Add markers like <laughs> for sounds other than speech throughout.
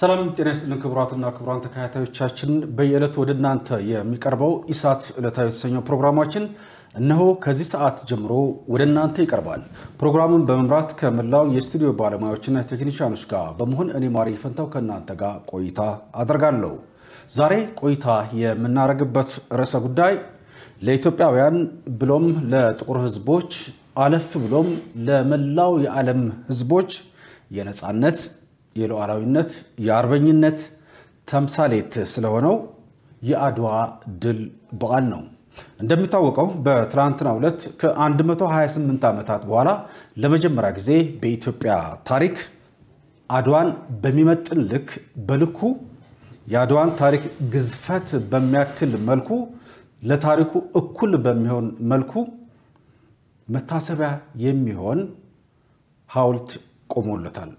ሰላም ጤና ይስጥልን ክቡራትና ክቡራን ተከታታዮቻችን፣ በየዕለቱ ወደ እናንተ የሚቀርበው ኢሳት ዕለታዊ የተሰኘው ፕሮግራማችን እነሆ ከዚህ ሰዓት ጀምሮ ወደ እናንተ ይቀርባል። ፕሮግራሙን በመምራት ከመላው የስቱዲዮ ባለሙያዎችና ቴክኒሽያኖች ጋር በመሆን እኔ ማሪ ፈንታው ከእናንተ ጋር ቆይታ አደርጋለሁ። ዛሬ ቆይታ የምናደርግበት ርዕሰ ጉዳይ ለኢትዮጵያውያን ብሎም ለጥቁር ሕዝቦች አለፍ ብሎም ለመላው የዓለም ሕዝቦች የነፃነት የሉዓላዊነት የአርበኝነት ተምሳሌት ስለሆነው የአድዋ ድል በዓል ነው። እንደሚታወቀው በትናንትናው ዕለት ከ128 ዓመታት በኋላ ለመጀመሪያ ጊዜ በኢትዮጵያ ታሪክ አድዋን በሚመጥን ልክ በልኩ የአድዋን ታሪክ ግዝፈት በሚያክል መልኩ ለታሪኩ እኩል በሚሆን መልኩ መታሰቢያ የሚሆን ሐውልት ቆሞለታል።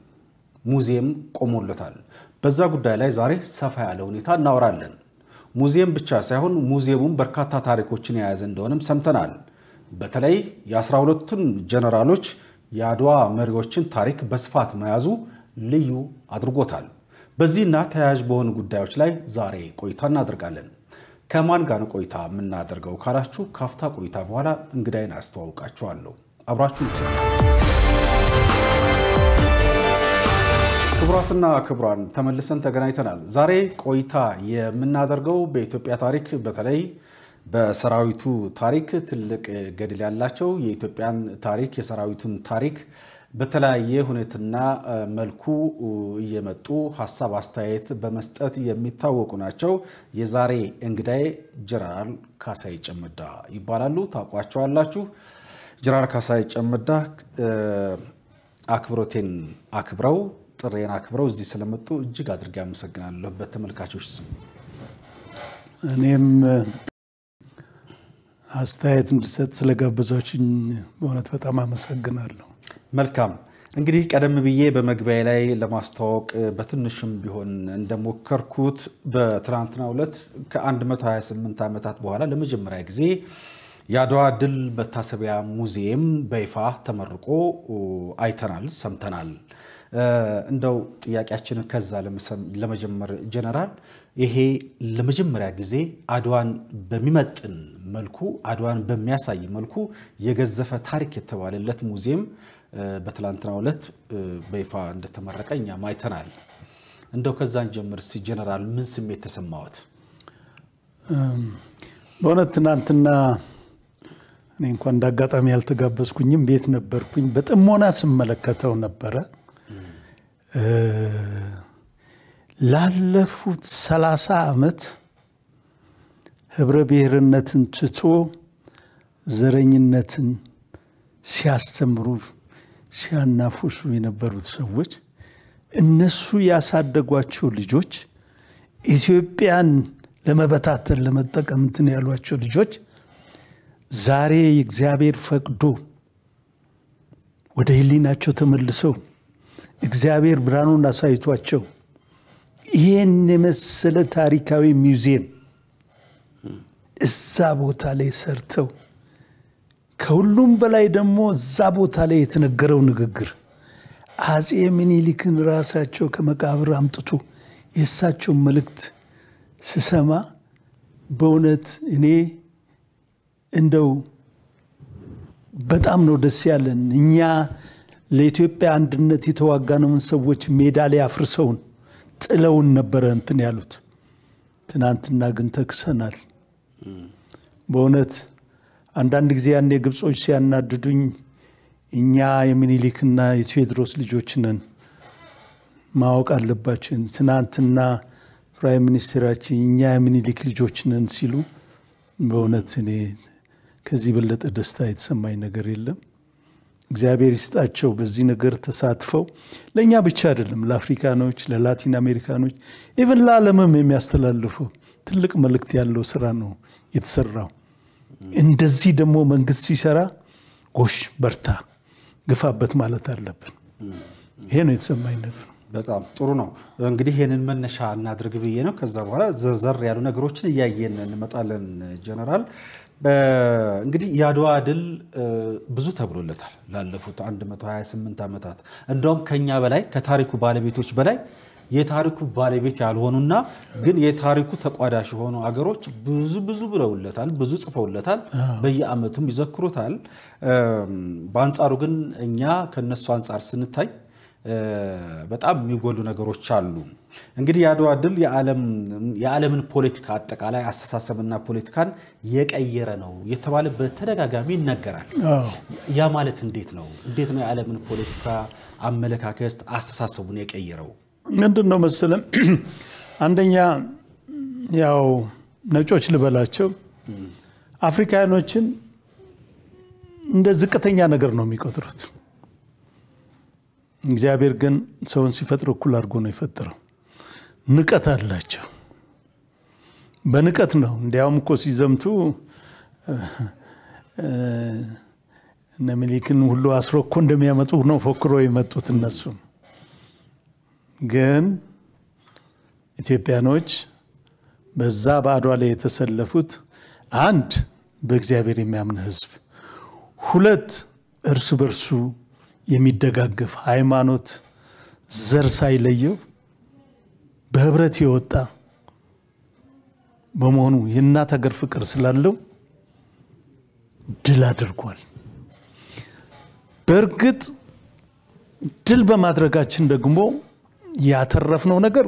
ሙዚየም ቆሞለታል። በዛ ጉዳይ ላይ ዛሬ ሰፋ ያለ ሁኔታ እናወራለን። ሙዚየም ብቻ ሳይሆን ሙዚየሙም በርካታ ታሪኮችን የያዘ እንደሆነም ሰምተናል። በተለይ የአስራ ሁለቱን ጀነራሎች የአድዋ መሪዎችን ታሪክ በስፋት መያዙ ልዩ አድርጎታል። በዚህና ተያያዥ በሆኑ ጉዳዮች ላይ ዛሬ ቆይታ እናደርጋለን። ከማን ጋር ቆይታ የምናደርገው ካላችሁ ካፍታ ቆይታ በኋላ እንግዳይን አስተዋውቃችኋለሁ። አብራችሁ ክቡራትና ክቡራን ተመልሰን ተገናኝተናል። ዛሬ ቆይታ የምናደርገው በኢትዮጵያ ታሪክ በተለይ በሰራዊቱ ታሪክ ትልቅ ገድል ያላቸው የኢትዮጵያን ታሪክ የሰራዊቱን ታሪክ በተለያየ ሁኔታና መልኩ እየመጡ ሀሳብ አስተያየት በመስጠት የሚታወቁ ናቸው። የዛሬ እንግዳዬ ጀነራል ካሳይ ጨመዳ ይባላሉ። ታውቋቸዋላችሁ። ጀነራል ካሳይ ጨመዳ አክብሮቴን አክብረው ጥሬን አክብረው እዚህ ስለመጡ እጅግ አድርጌ አመሰግናለሁ በተመልካቾች ስም። እኔም አስተያየት እንድሰጥ ስለጋበዛችኝ በእውነት በጣም አመሰግናለሁ። መልካም እንግዲህ ቀደም ብዬ በመግቢያ ላይ ለማስተዋወቅ በትንሹም ቢሆን እንደሞከርኩት በትናንትናው ዕለት ከ128 ዓመታት በኋላ ለመጀመሪያ ጊዜ የአድዋ ድል መታሰቢያ ሙዚየም በይፋ ተመርቆ አይተናል፣ ሰምተናል። እንደው ጥያቄያችንን ከዛ ለመጀመር ጀነራል፣ ይሄ ለመጀመሪያ ጊዜ አድዋን በሚመጥን መልኩ አድዋን በሚያሳይ መልኩ የገዘፈ ታሪክ የተባለለት ሙዚየም በትላንትናው ዕለት በይፋ እንደተመረቀ እኛም አይተናል። እንደው ከዛን ጀምር እስኪ ጀነራል ምን ስሜት ተሰማዎት? በእውነት ትናንትና እኔ እንኳን እንደ አጋጣሚ ያልተጋበዝኩኝም ቤት ነበርኩኝ። በጥሞና ስመለከተው ነበረ። ላለፉት ሰላሳ ዓመት ህብረ ብሔርነትን ትቶ ዘረኝነትን ሲያስተምሩ ሲያናፉሱ የነበሩት ሰዎች እነሱ ያሳደጓቸው ልጆች ኢትዮጵያን ለመበታተን ለመጠቀም እንትን ያሏቸው ልጆች ዛሬ እግዚአብሔር ፈቅዶ ወደ ህሊናቸው ተመልሰው እግዚአብሔር ብርሃኑን አሳይቷቸው ይህን የመሰለ ታሪካዊ ሚውዚየም እዛ ቦታ ላይ ሰርተው ከሁሉም በላይ ደግሞ እዛ ቦታ ላይ የተነገረው ንግግር አፄ ምኒልክን ራሳቸው ከመቃብር አምጥቶ የእሳቸውን መልእክት ስሰማ በእውነት እኔ እንደው በጣም ነው ደስ ያለን። እኛ ለኢትዮጵያ አንድነት የተዋጋነውን ሰዎች ሜዳ ላይ አፍርሰውን ጥለውን ነበረ እንትን ያሉት። ትናንትና ግን ተክሰናል። በእውነት አንዳንድ ጊዜ ያኔ ግብጾች ሲያናድዱኝ እኛ የሚኒሊክና የቴዎድሮስ ልጆች ነን ማወቅ አለባችን። ትናንትና ፕራይም ሚኒስትራችን እኛ የሚኒሊክ ልጆች ነን ሲሉ በእውነት እኔ ከዚህ በለጠ ደስታ የተሰማኝ ነገር የለም። እግዚአብሔር ይስጣቸው በዚህ ነገር ተሳትፈው ለእኛ ብቻ አይደለም፣ ለአፍሪካኖች፣ ለላቲን አሜሪካኖች even ለዓለምም የሚያስተላልፈው ትልቅ መልእክት ያለው ስራ ነው የተሰራው። እንደዚህ ደግሞ መንግስት ሲሰራ ጎሽ በርታ፣ ግፋበት ማለት አለብን። ይሄ ነው የተሰማኝ ነገር። በጣም ጥሩ ነው። እንግዲህ ይህንን መነሻ እናድርግ ብዬ ነው። ከዛ በኋላ ዘርዘር ያሉ ነገሮችን እያየን እንመጣለን። ጀነራል እንግዲህ የአድዋ ድል ብዙ ተብሎለታል ላለፉት 128 ዓመታት። እንደውም ከኛ በላይ ከታሪኩ ባለቤቶች በላይ የታሪኩ ባለቤት ያልሆኑና ግን የታሪኩ ተቋዳሽ የሆኑ አገሮች ብዙ ብዙ ብለውለታል፣ ብዙ ጽፈውለታል፣ በየዓመቱም ይዘክሩታል። በአንጻሩ ግን እኛ ከነሱ አንጻር ስንታይ በጣም የሚጎሉ ነገሮች አሉ። እንግዲህ የአድዋ ድል የዓለምን ፖለቲካ አጠቃላይ አስተሳሰብና ፖለቲካን የቀየረ ነው የተባለ በተደጋጋሚ ይነገራል። ያ ማለት እንዴት ነው? እንዴት ነው የዓለምን ፖለቲካ አመለካከት አስተሳሰቡን የቀየረው? ምንድን ነው መሰለም፣ አንደኛ ያው ነጮች ልበላቸው አፍሪካኖችን እንደ ዝቅተኛ ነገር ነው የሚቆጥሩት። እግዚአብሔር ግን ሰውን ሲፈጥር እኩል አድርጎ ነው የፈጠረው። ንቀት አላቸው። በንቀት ነው እንዲያውም እኮ ሲዘምቱ እነ ሚኒሊክን ሁሉ አስሮ እኮ እንደሚያመጡ ነው ፎክሮ የመጡት። እነሱ ግን ኢትዮጵያኖች በዛ በአድዋ ላይ የተሰለፉት አንድ በእግዚአብሔር የሚያምን ሕዝብ፣ ሁለት እርስ በርሱ የሚደጋገፍ ሃይማኖት፣ ዘር ሳይለየው በህብረት የወጣ በመሆኑ የእናት ሀገር ፍቅር ስላለው ድል አድርጓል። በእርግጥ ድል በማድረጋችን ደግሞ ያተረፍነው ነገር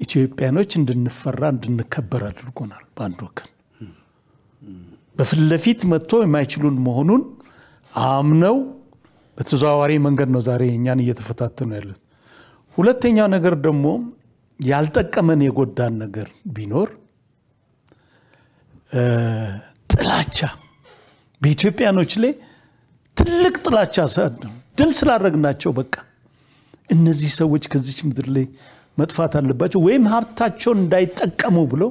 ኢትዮጵያኖች እንድንፈራ እንድንከበር አድርጎናል። በአንድ ወገን በፊት ለፊት መጥቶ የማይችሉን መሆኑን አምነው በተዘዋዋሪ መንገድ ነው ዛሬ እኛን እየተፈታተኑ ያሉት። ሁለተኛው ነገር ደግሞ ያልጠቀመን የጎዳን ነገር ቢኖር ጥላቻ በኢትዮጵያኖች ላይ ትልቅ ጥላቻ ድል ስላደረግናቸው በቃ እነዚህ ሰዎች ከዚች ምድር ላይ መጥፋት አለባቸው ወይም ሀብታቸውን እንዳይጠቀሙ ብለው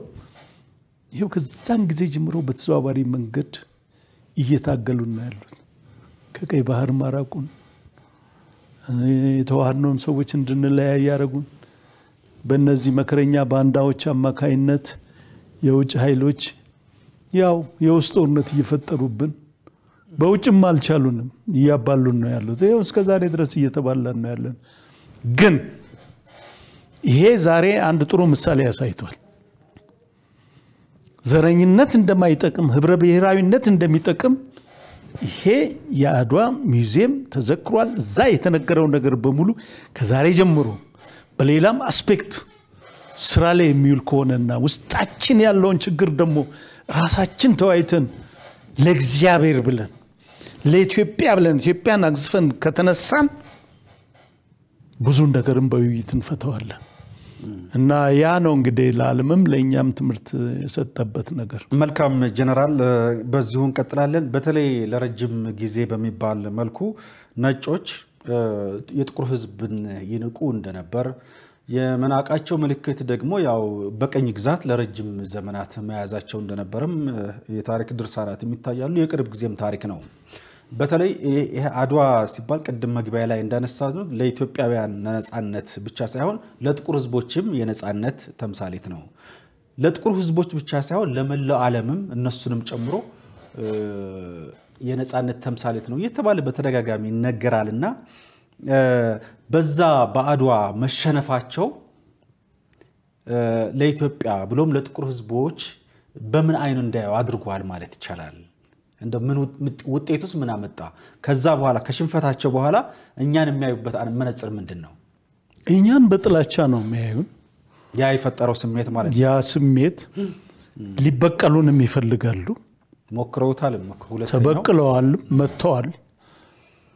ይኸው ከዛን ጊዜ ጀምሮ በተዘዋዋሪ መንገድ እየታገሉ ነው ያሉት። ከቀይ ባህር ማራቁን፣ የተዋህድነውን ሰዎች እንድንለያይ ያደረጉን፣ በእነዚህ መከረኛ ባንዳዎች አማካይነት የውጭ ኃይሎች ያው የውስጥ ጦርነት እየፈጠሩብን በውጭም አልቻሉንም፣ እያባሉን ነው ያሉት። ይኸው እስከ ዛሬ ድረስ እየተባላን ነው ያለን። ግን ይሄ ዛሬ አንድ ጥሩ ምሳሌ ያሳይቷል። ዘረኝነት እንደማይጠቅም ህብረ ብሔራዊነት እንደሚጠቅም ይሄ የአድዋ ሚውዚየም ተዘክሯል። እዛ የተነገረው ነገር በሙሉ ከዛሬ ጀምሮ በሌላም አስፔክት ስራ ላይ የሚውል ከሆነና ውስጣችን ያለውን ችግር ደግሞ ራሳችን ተወያይተን ለእግዚአብሔር ብለን ለኢትዮጵያ ብለን ኢትዮጵያን አግዝፈን ከተነሳን ብዙ ነገርም በውይይት እንፈተዋለን እና ያ ነው እንግዲህ ለዓለምም ለእኛም ትምህርት የሰጠበት ነገር። መልካም ጀነራል፣ በዚሁ እንቀጥላለን። በተለይ ለረጅም ጊዜ በሚባል መልኩ ነጮች የጥቁር ሕዝብን ይንቁ እንደነበር የመናቃቸው ምልክት ደግሞ ያው በቀኝ ግዛት ለረጅም ዘመናት መያዛቸው እንደነበርም የታሪክ ድርሳናት የሚታያሉ። የቅርብ ጊዜም ታሪክ ነው። በተለይ ይሄ አድዋ ሲባል ቅድም መግቢያ ላይ እንዳነሳ ለኢትዮጵያውያን ነፃነት ብቻ ሳይሆን ለጥቁር ህዝቦችም የነፃነት ተምሳሌት ነው። ለጥቁር ህዝቦች ብቻ ሳይሆን ለመላው ዓለምም እነሱንም ጨምሮ የነፃነት ተምሳሌት ነው እየተባለ በተደጋጋሚ ይነገራል እና በዛ በአድዋ መሸነፋቸው ለኢትዮጵያ ብሎም ለጥቁር ህዝቦች በምን አይኑ እንዳየው አድርጓል ማለት ይቻላል። እንደ ምን ውጤቱስ ምን አመጣ? ከዛ በኋላ ከሽንፈታቸው በኋላ እኛን የሚያዩበት መነጽር ምንድን ነው? እኛን በጥላቻ ነው የሚያዩን። ያ የፈጠረው ስሜት ማለት ነው። ያ ስሜት ሊበቀሉንም ይፈልጋሉ። ሞክረውታል። ተበቅለዋል፣ መጥተዋል።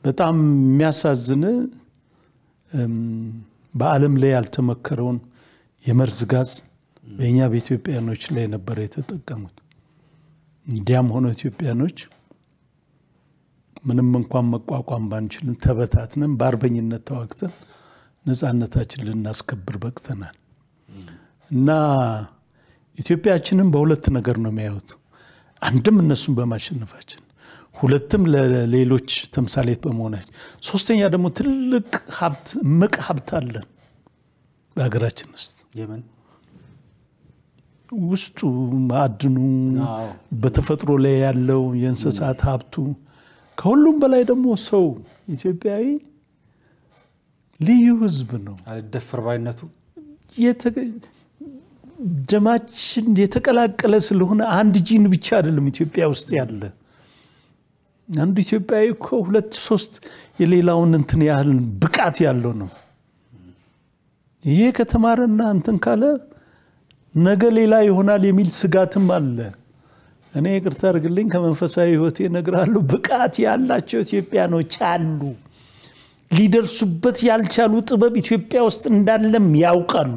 በጣም የሚያሳዝን በዓለም ላይ ያልተመከረውን የመርዝ ጋዝ በእኛ በኢትዮጵያኖች ላይ ነበረ የተጠቀሙት። እንዲያም ሆኖ ኢትዮጵያኖች ምንም እንኳን መቋቋም ባንችልም ተበታትነን በአርበኝነት ተዋግተን ነፃነታችን ልናስከብር በቅተናል። እና ኢትዮጵያችንን በሁለት ነገር ነው የሚያዩት። አንድም እነሱን በማሸነፋችን፣ ሁለትም ለሌሎች ተምሳሌት በመሆናችን፣ ሶስተኛ ደግሞ ትልቅ ሀብት እምቅ ሀብት አለን በሀገራችን ውስጥ ውስጡ ማዕድኑ በተፈጥሮ ላይ ያለው የእንስሳት ሀብቱ ከሁሉም በላይ ደግሞ ሰው ኢትዮጵያዊ ልዩ ህዝብ ነው። አልደፈር ባይነቱ ደማችን የተቀላቀለ ስለሆነ አንድ ጂን ብቻ አይደለም ኢትዮጵያ ውስጥ ያለ። አንዱ ኢትዮጵያዊ እኮ ሁለት ሶስት የሌላውን እንትን ያህል ብቃት ያለው ነው። ይሄ ከተማረና እንትን ካለ ነገ ሌላ ይሆናል የሚል ስጋትም አለ። እኔ ይቅርታ አድርግልኝ ከመንፈሳዊ ህይወቴ እነግርሃለሁ፣ ብቃት ያላቸው ኢትዮጵያኖች አሉ። ሊደርሱበት ያልቻሉ ጥበብ ኢትዮጵያ ውስጥ እንዳለም ያውቃሉ።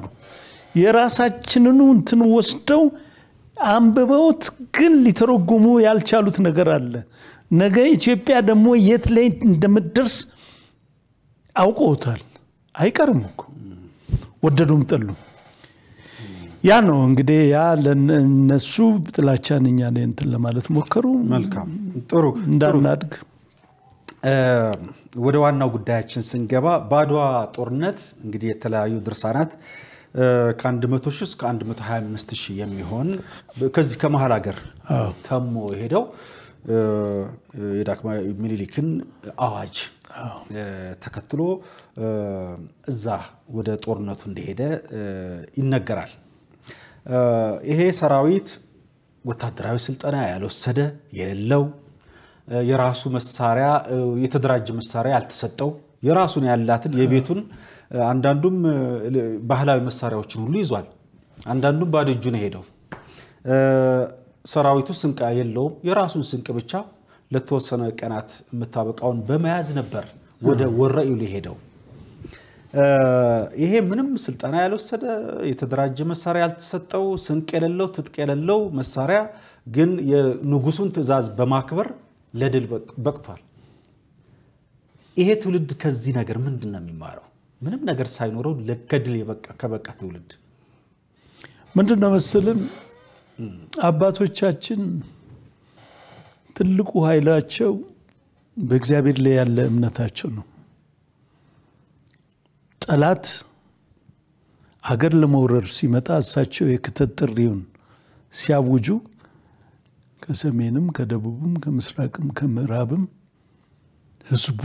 የራሳችንኑ እንትን ወስደው አንብበውት ግን ሊተረጉሙ ያልቻሉት ነገር አለ። ነገ ኢትዮጵያ ደግሞ የት ላይ እንደምትደርስ አውቀውታል። አይቀርም እኮ ወደዱም ጠሉ። ያ ነው እንግዲህ ያ ለእነሱ ጥላቻን እኛ እንትን ለማለት ሞከሩ። መልካም። ጥሩ እንዳናድግ። ወደ ዋናው ጉዳያችን ስንገባ በአድዋ ጦርነት እንግዲህ የተለያዩ ድርሳናት እ፣ ከ100 ሺህ እስከ 125 ሺህ የሚሆን ከዚህ ከመሀል ሀገር ተሞ የሄደው እ፣ የዳግማዊ ምኒልክን አዋጅ ተከትሎ እዛ ወደ ጦርነቱ እንደሄደ ይነገራል። ይሄ ሰራዊት ወታደራዊ ስልጠና ያልወሰደ የሌለው የራሱ መሳሪያ የተደራጀ መሳሪያ ያልተሰጠው የራሱን ያላትን የቤቱን አንዳንዱም ባህላዊ መሳሪያዎችን ሁሉ ይዟል። አንዳንዱም ባዶ እጁ ነው የሄደው። እ፣ ሰራዊቱ ስንቅ የለውም። የራሱን ስንቅ ብቻ ለተወሰነ ቀናት የምታበቃውን በመያዝ ነበር ወደ ወረኢሉ የሄደው። እ፣ ይሄ ምንም ስልጠና ያልወሰደ የተደራጀ መሳሪያ ያልተሰጠው ስንቅ የሌለው ትጥቅ የሌለው መሳሪያ ግን የንጉሱን ትዕዛዝ በማክበር ለድል በቅ- በቅቷል። ይሄ ትውልድ ከዚህ ነገር ምንድን ነው የሚማረው? ምንም ነገር ሳይኖረው የበቃ ከበቃ ትውልድ ምንድን ነው መሰልን አባቶቻችን ትልቁ ኃይላቸው በእግዚአብሔር ላይ ያለ እምነታቸው ነው። ጠላት አገር ለመውረር ሲመጣ እሳቸው የክተት ጥሪውን ሲያውጁ ከሰሜንም ከደቡብም ከምስራቅም ከምዕራብም ህዝቡ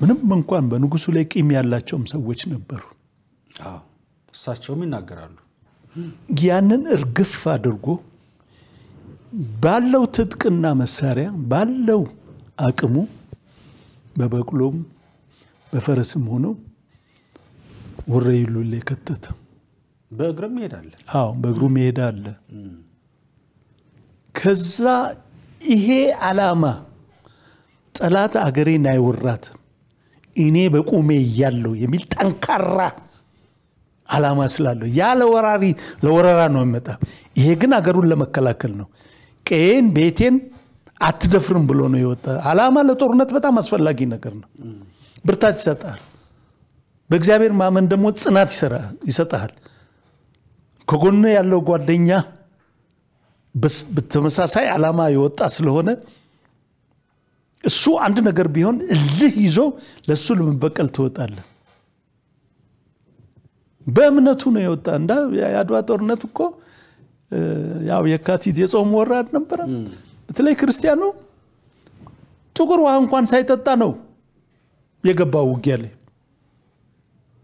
ምንም እንኳን በንጉሱ ላይ ቂም ያላቸውም ሰዎች ነበሩ። አዎ፣ እሳቸውም ይናገራሉ። ያንን እርግፍ አድርጎ ባለው ትጥቅና መሳሪያ ባለው አቅሙ በበቅሎም በፈረስም ሆነው ወረኢሉ ላይ ከተተ። በእግርም ይሄዳል። አዎ በእግሩ መሄድ አለ። ከዛ ይሄ ዓላማ ጠላት አገሬን አይወራትም እኔ በቁሜ እያለሁ የሚል ጠንካራ ዓላማ ስላለው ያ ለወራሪ ለወረራ ነው የሚመጣ። ይሄ ግን አገሩን ለመከላከል ነው። ቀዬን ቤቴን አትደፍርም ብሎ ነው የወጣ። ዓላማ ለጦርነት በጣም አስፈላጊ ነገር ነው። ብርታት ይሰጣል። በእግዚአብሔር ማመን ደግሞ ጽናት ይሰጥሃል። ከጎን ያለው ጓደኛ በተመሳሳይ ዓላማ የወጣ ስለሆነ እሱ አንድ ነገር ቢሆን እልህ ይዞ ለእሱ ለመበቀል ትወጣለህ። በእምነቱ ነው የወጣ። እንዳ የአድዋ ጦርነት እኮ ያው የካቲት የጾም ወራድ ነበረ። በተለይ ክርስቲያኑ ጥቁር ውሃ እንኳን ሳይጠጣ ነው የገባው ውጊያ ላይ።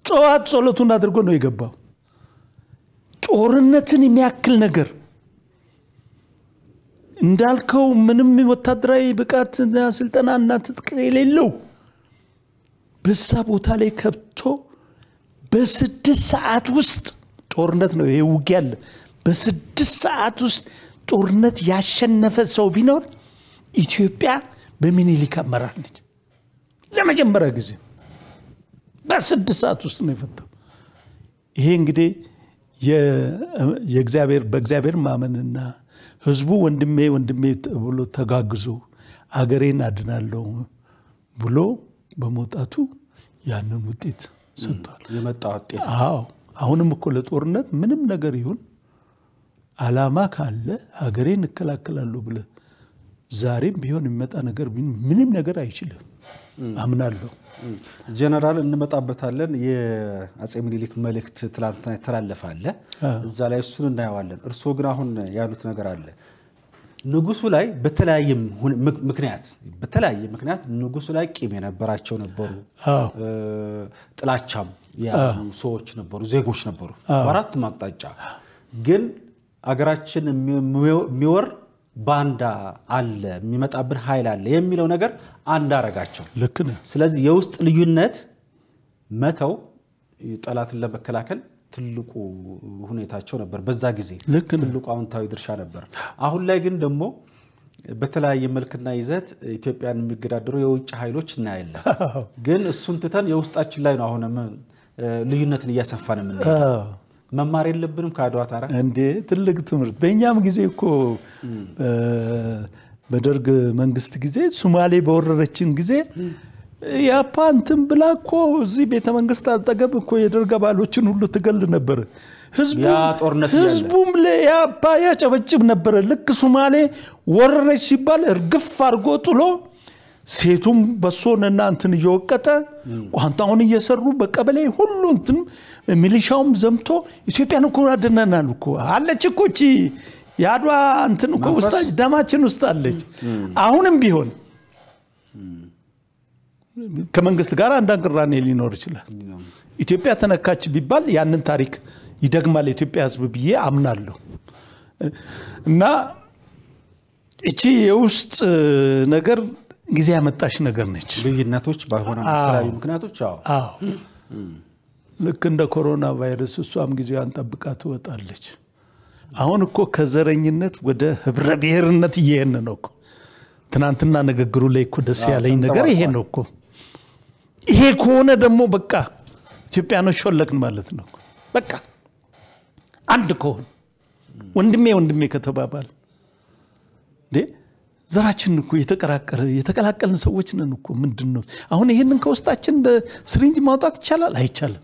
ጠዋት ጸሎቱን አድርጎ ነው የገባው። ጦርነትን የሚያክል ነገር እንዳልከው ምንም ወታደራዊ ብቃት ስልጠና እና ትጥቅ የሌለው በዛ ቦታ ላይ ከብቶ በስድስት ሰዓት ውስጥ ጦርነት ነው ይሄ ውጊያ አለ። በስድስት ሰዓት ውስጥ ጦርነት ያሸነፈ ሰው ቢኖር ኢትዮጵያ በሚኒሊክ አመራር ነች። ለመጀመሪያ ጊዜ በስድስት ሰዓት ውስጥ ነው የፈታው። ይሄ እንግዲህ የእግዚአብሔር በእግዚአብሔር ማመንና ህዝቡ ወንድሜ ወንድሜ ብሎ ተጋግዞ አገሬን አድናለሁ ብሎ በመውጣቱ ያንን ውጤት ሰጥቷል። የመጣ ውጤት አዎ አሁንም እኮ ለጦርነት ምንም ነገር ይሁን አላማ ካለ ሀገሬን እከላከላለሁ ብለ ዛሬም ቢሆን የሚመጣ ነገር ምንም ነገር አይችልም አምናለሁ። ጀነራል እንመጣበታለን። የአፄ ምኒልክ መልእክት ትላንትና የተላለፈ አለ። እዛ ላይ እሱን እናየዋለን። እርስዎ ግን አሁን ያሉት ነገር አለ። ንጉሱ ላይ በተለያየ ምክንያት በተለያየ ምክንያት ንጉሱ ላይ ቂም የነበራቸው ነበሩ። ጥላቻም የያዙ ሰዎች ነበሩ፣ ዜጎች ነበሩ በአራቱም አቅጣጫ። ግን አገራችን የሚወ- የሚወር ባንዳ አለ፣ የሚመጣብን ኃይል አለ የሚለው ነገር አንድ አረጋቸው። ልክ ነህ። ስለዚህ የውስጥ ልዩነት መተው ጠላትን ለመከላከል ትልቁ ሁኔታቸው ነበር። በዛ ጊዜ ትልቁ አዎንታዊ ድርሻ ነበር። አሁን ላይ ግን ደግሞ በተለያየ መልክና ይዘት ኢትዮጵያን የሚገዳደሩ የውጭ ኃይሎች እናያለን። ግን እሱን ትተን የውስጣችን ላይ ነው አሁንም ልዩነትን እያሰፋን የምንሄደው። መማር የለብንም ከአድዋ ታራ እንዴ ትልቅ ትምህርት። በእኛም ጊዜ እኮ በደርግ መንግስት ጊዜ ሱማሌ በወረረችን ጊዜ ያፓ እንትን ብላ እኮ እዚህ ቤተ መንግስት አጠገብ እኮ የደርግ አባሎችን ሁሉ ትገል ነበር። ህዝቡም ለያፓ ያጨበጭብ ነበረ። ልክ ሱማሌ ወረረች ሲባል እርግፍ አድርጎ ጥሎ ሴቱም በሶንና እንትን እየወቀጠ ቋንጣውን እየሰሩ በቀበሌ ሁሉ እንትን ሚሊሻውም ዘምቶ ኢትዮጵያን እኮ አድነናል እኮ አለች እኮ እቺ የአድዋ እንትን እኮ መንፈስ? ውስጣ ደማችን ውስጥ አለች። አሁንም ቢሆን ከመንግስት ጋር አንዳንድ ቅራኔ ሊኖር ይችላል። ኢትዮጵያ ተነካች ቢባል ያንን ታሪክ ይደግማል የኢትዮጵያ ሕዝብ ብዬ አምናለሁ። እና እቺ የውስጥ ነገር ጊዜ ያመጣሽ ነገር ነች። ልዩነቶች በተለያዩ ምክንያቶች አዎ ልክ እንደ ኮሮና ቫይረስ እሷም ጊዜዋን ጠብቃ ትወጣለች። አሁን እኮ ከዘረኝነት ወደ ህብረ ብሔርነት እየሄን ነው እኮ። ትናንትና ንግግሩ ላይ እኮ ደስ ያለኝ ነገር ይሄ ነው እኮ። ይሄ ከሆነ ደግሞ በቃ ኢትዮጵያኖች ሾለክን ማለት ነው በቃ አንድ ከሆን ወንድሜ ወንድሜ ከተባባል እንዴ ዘራችን እኮ የተቀራቀረ የተቀላቀልን ሰዎች ነን እኮ። ምንድን ነው አሁን ይሄንን ከውስጣችን በስሪንጅ ማውጣት ይቻላል? አይቻልም።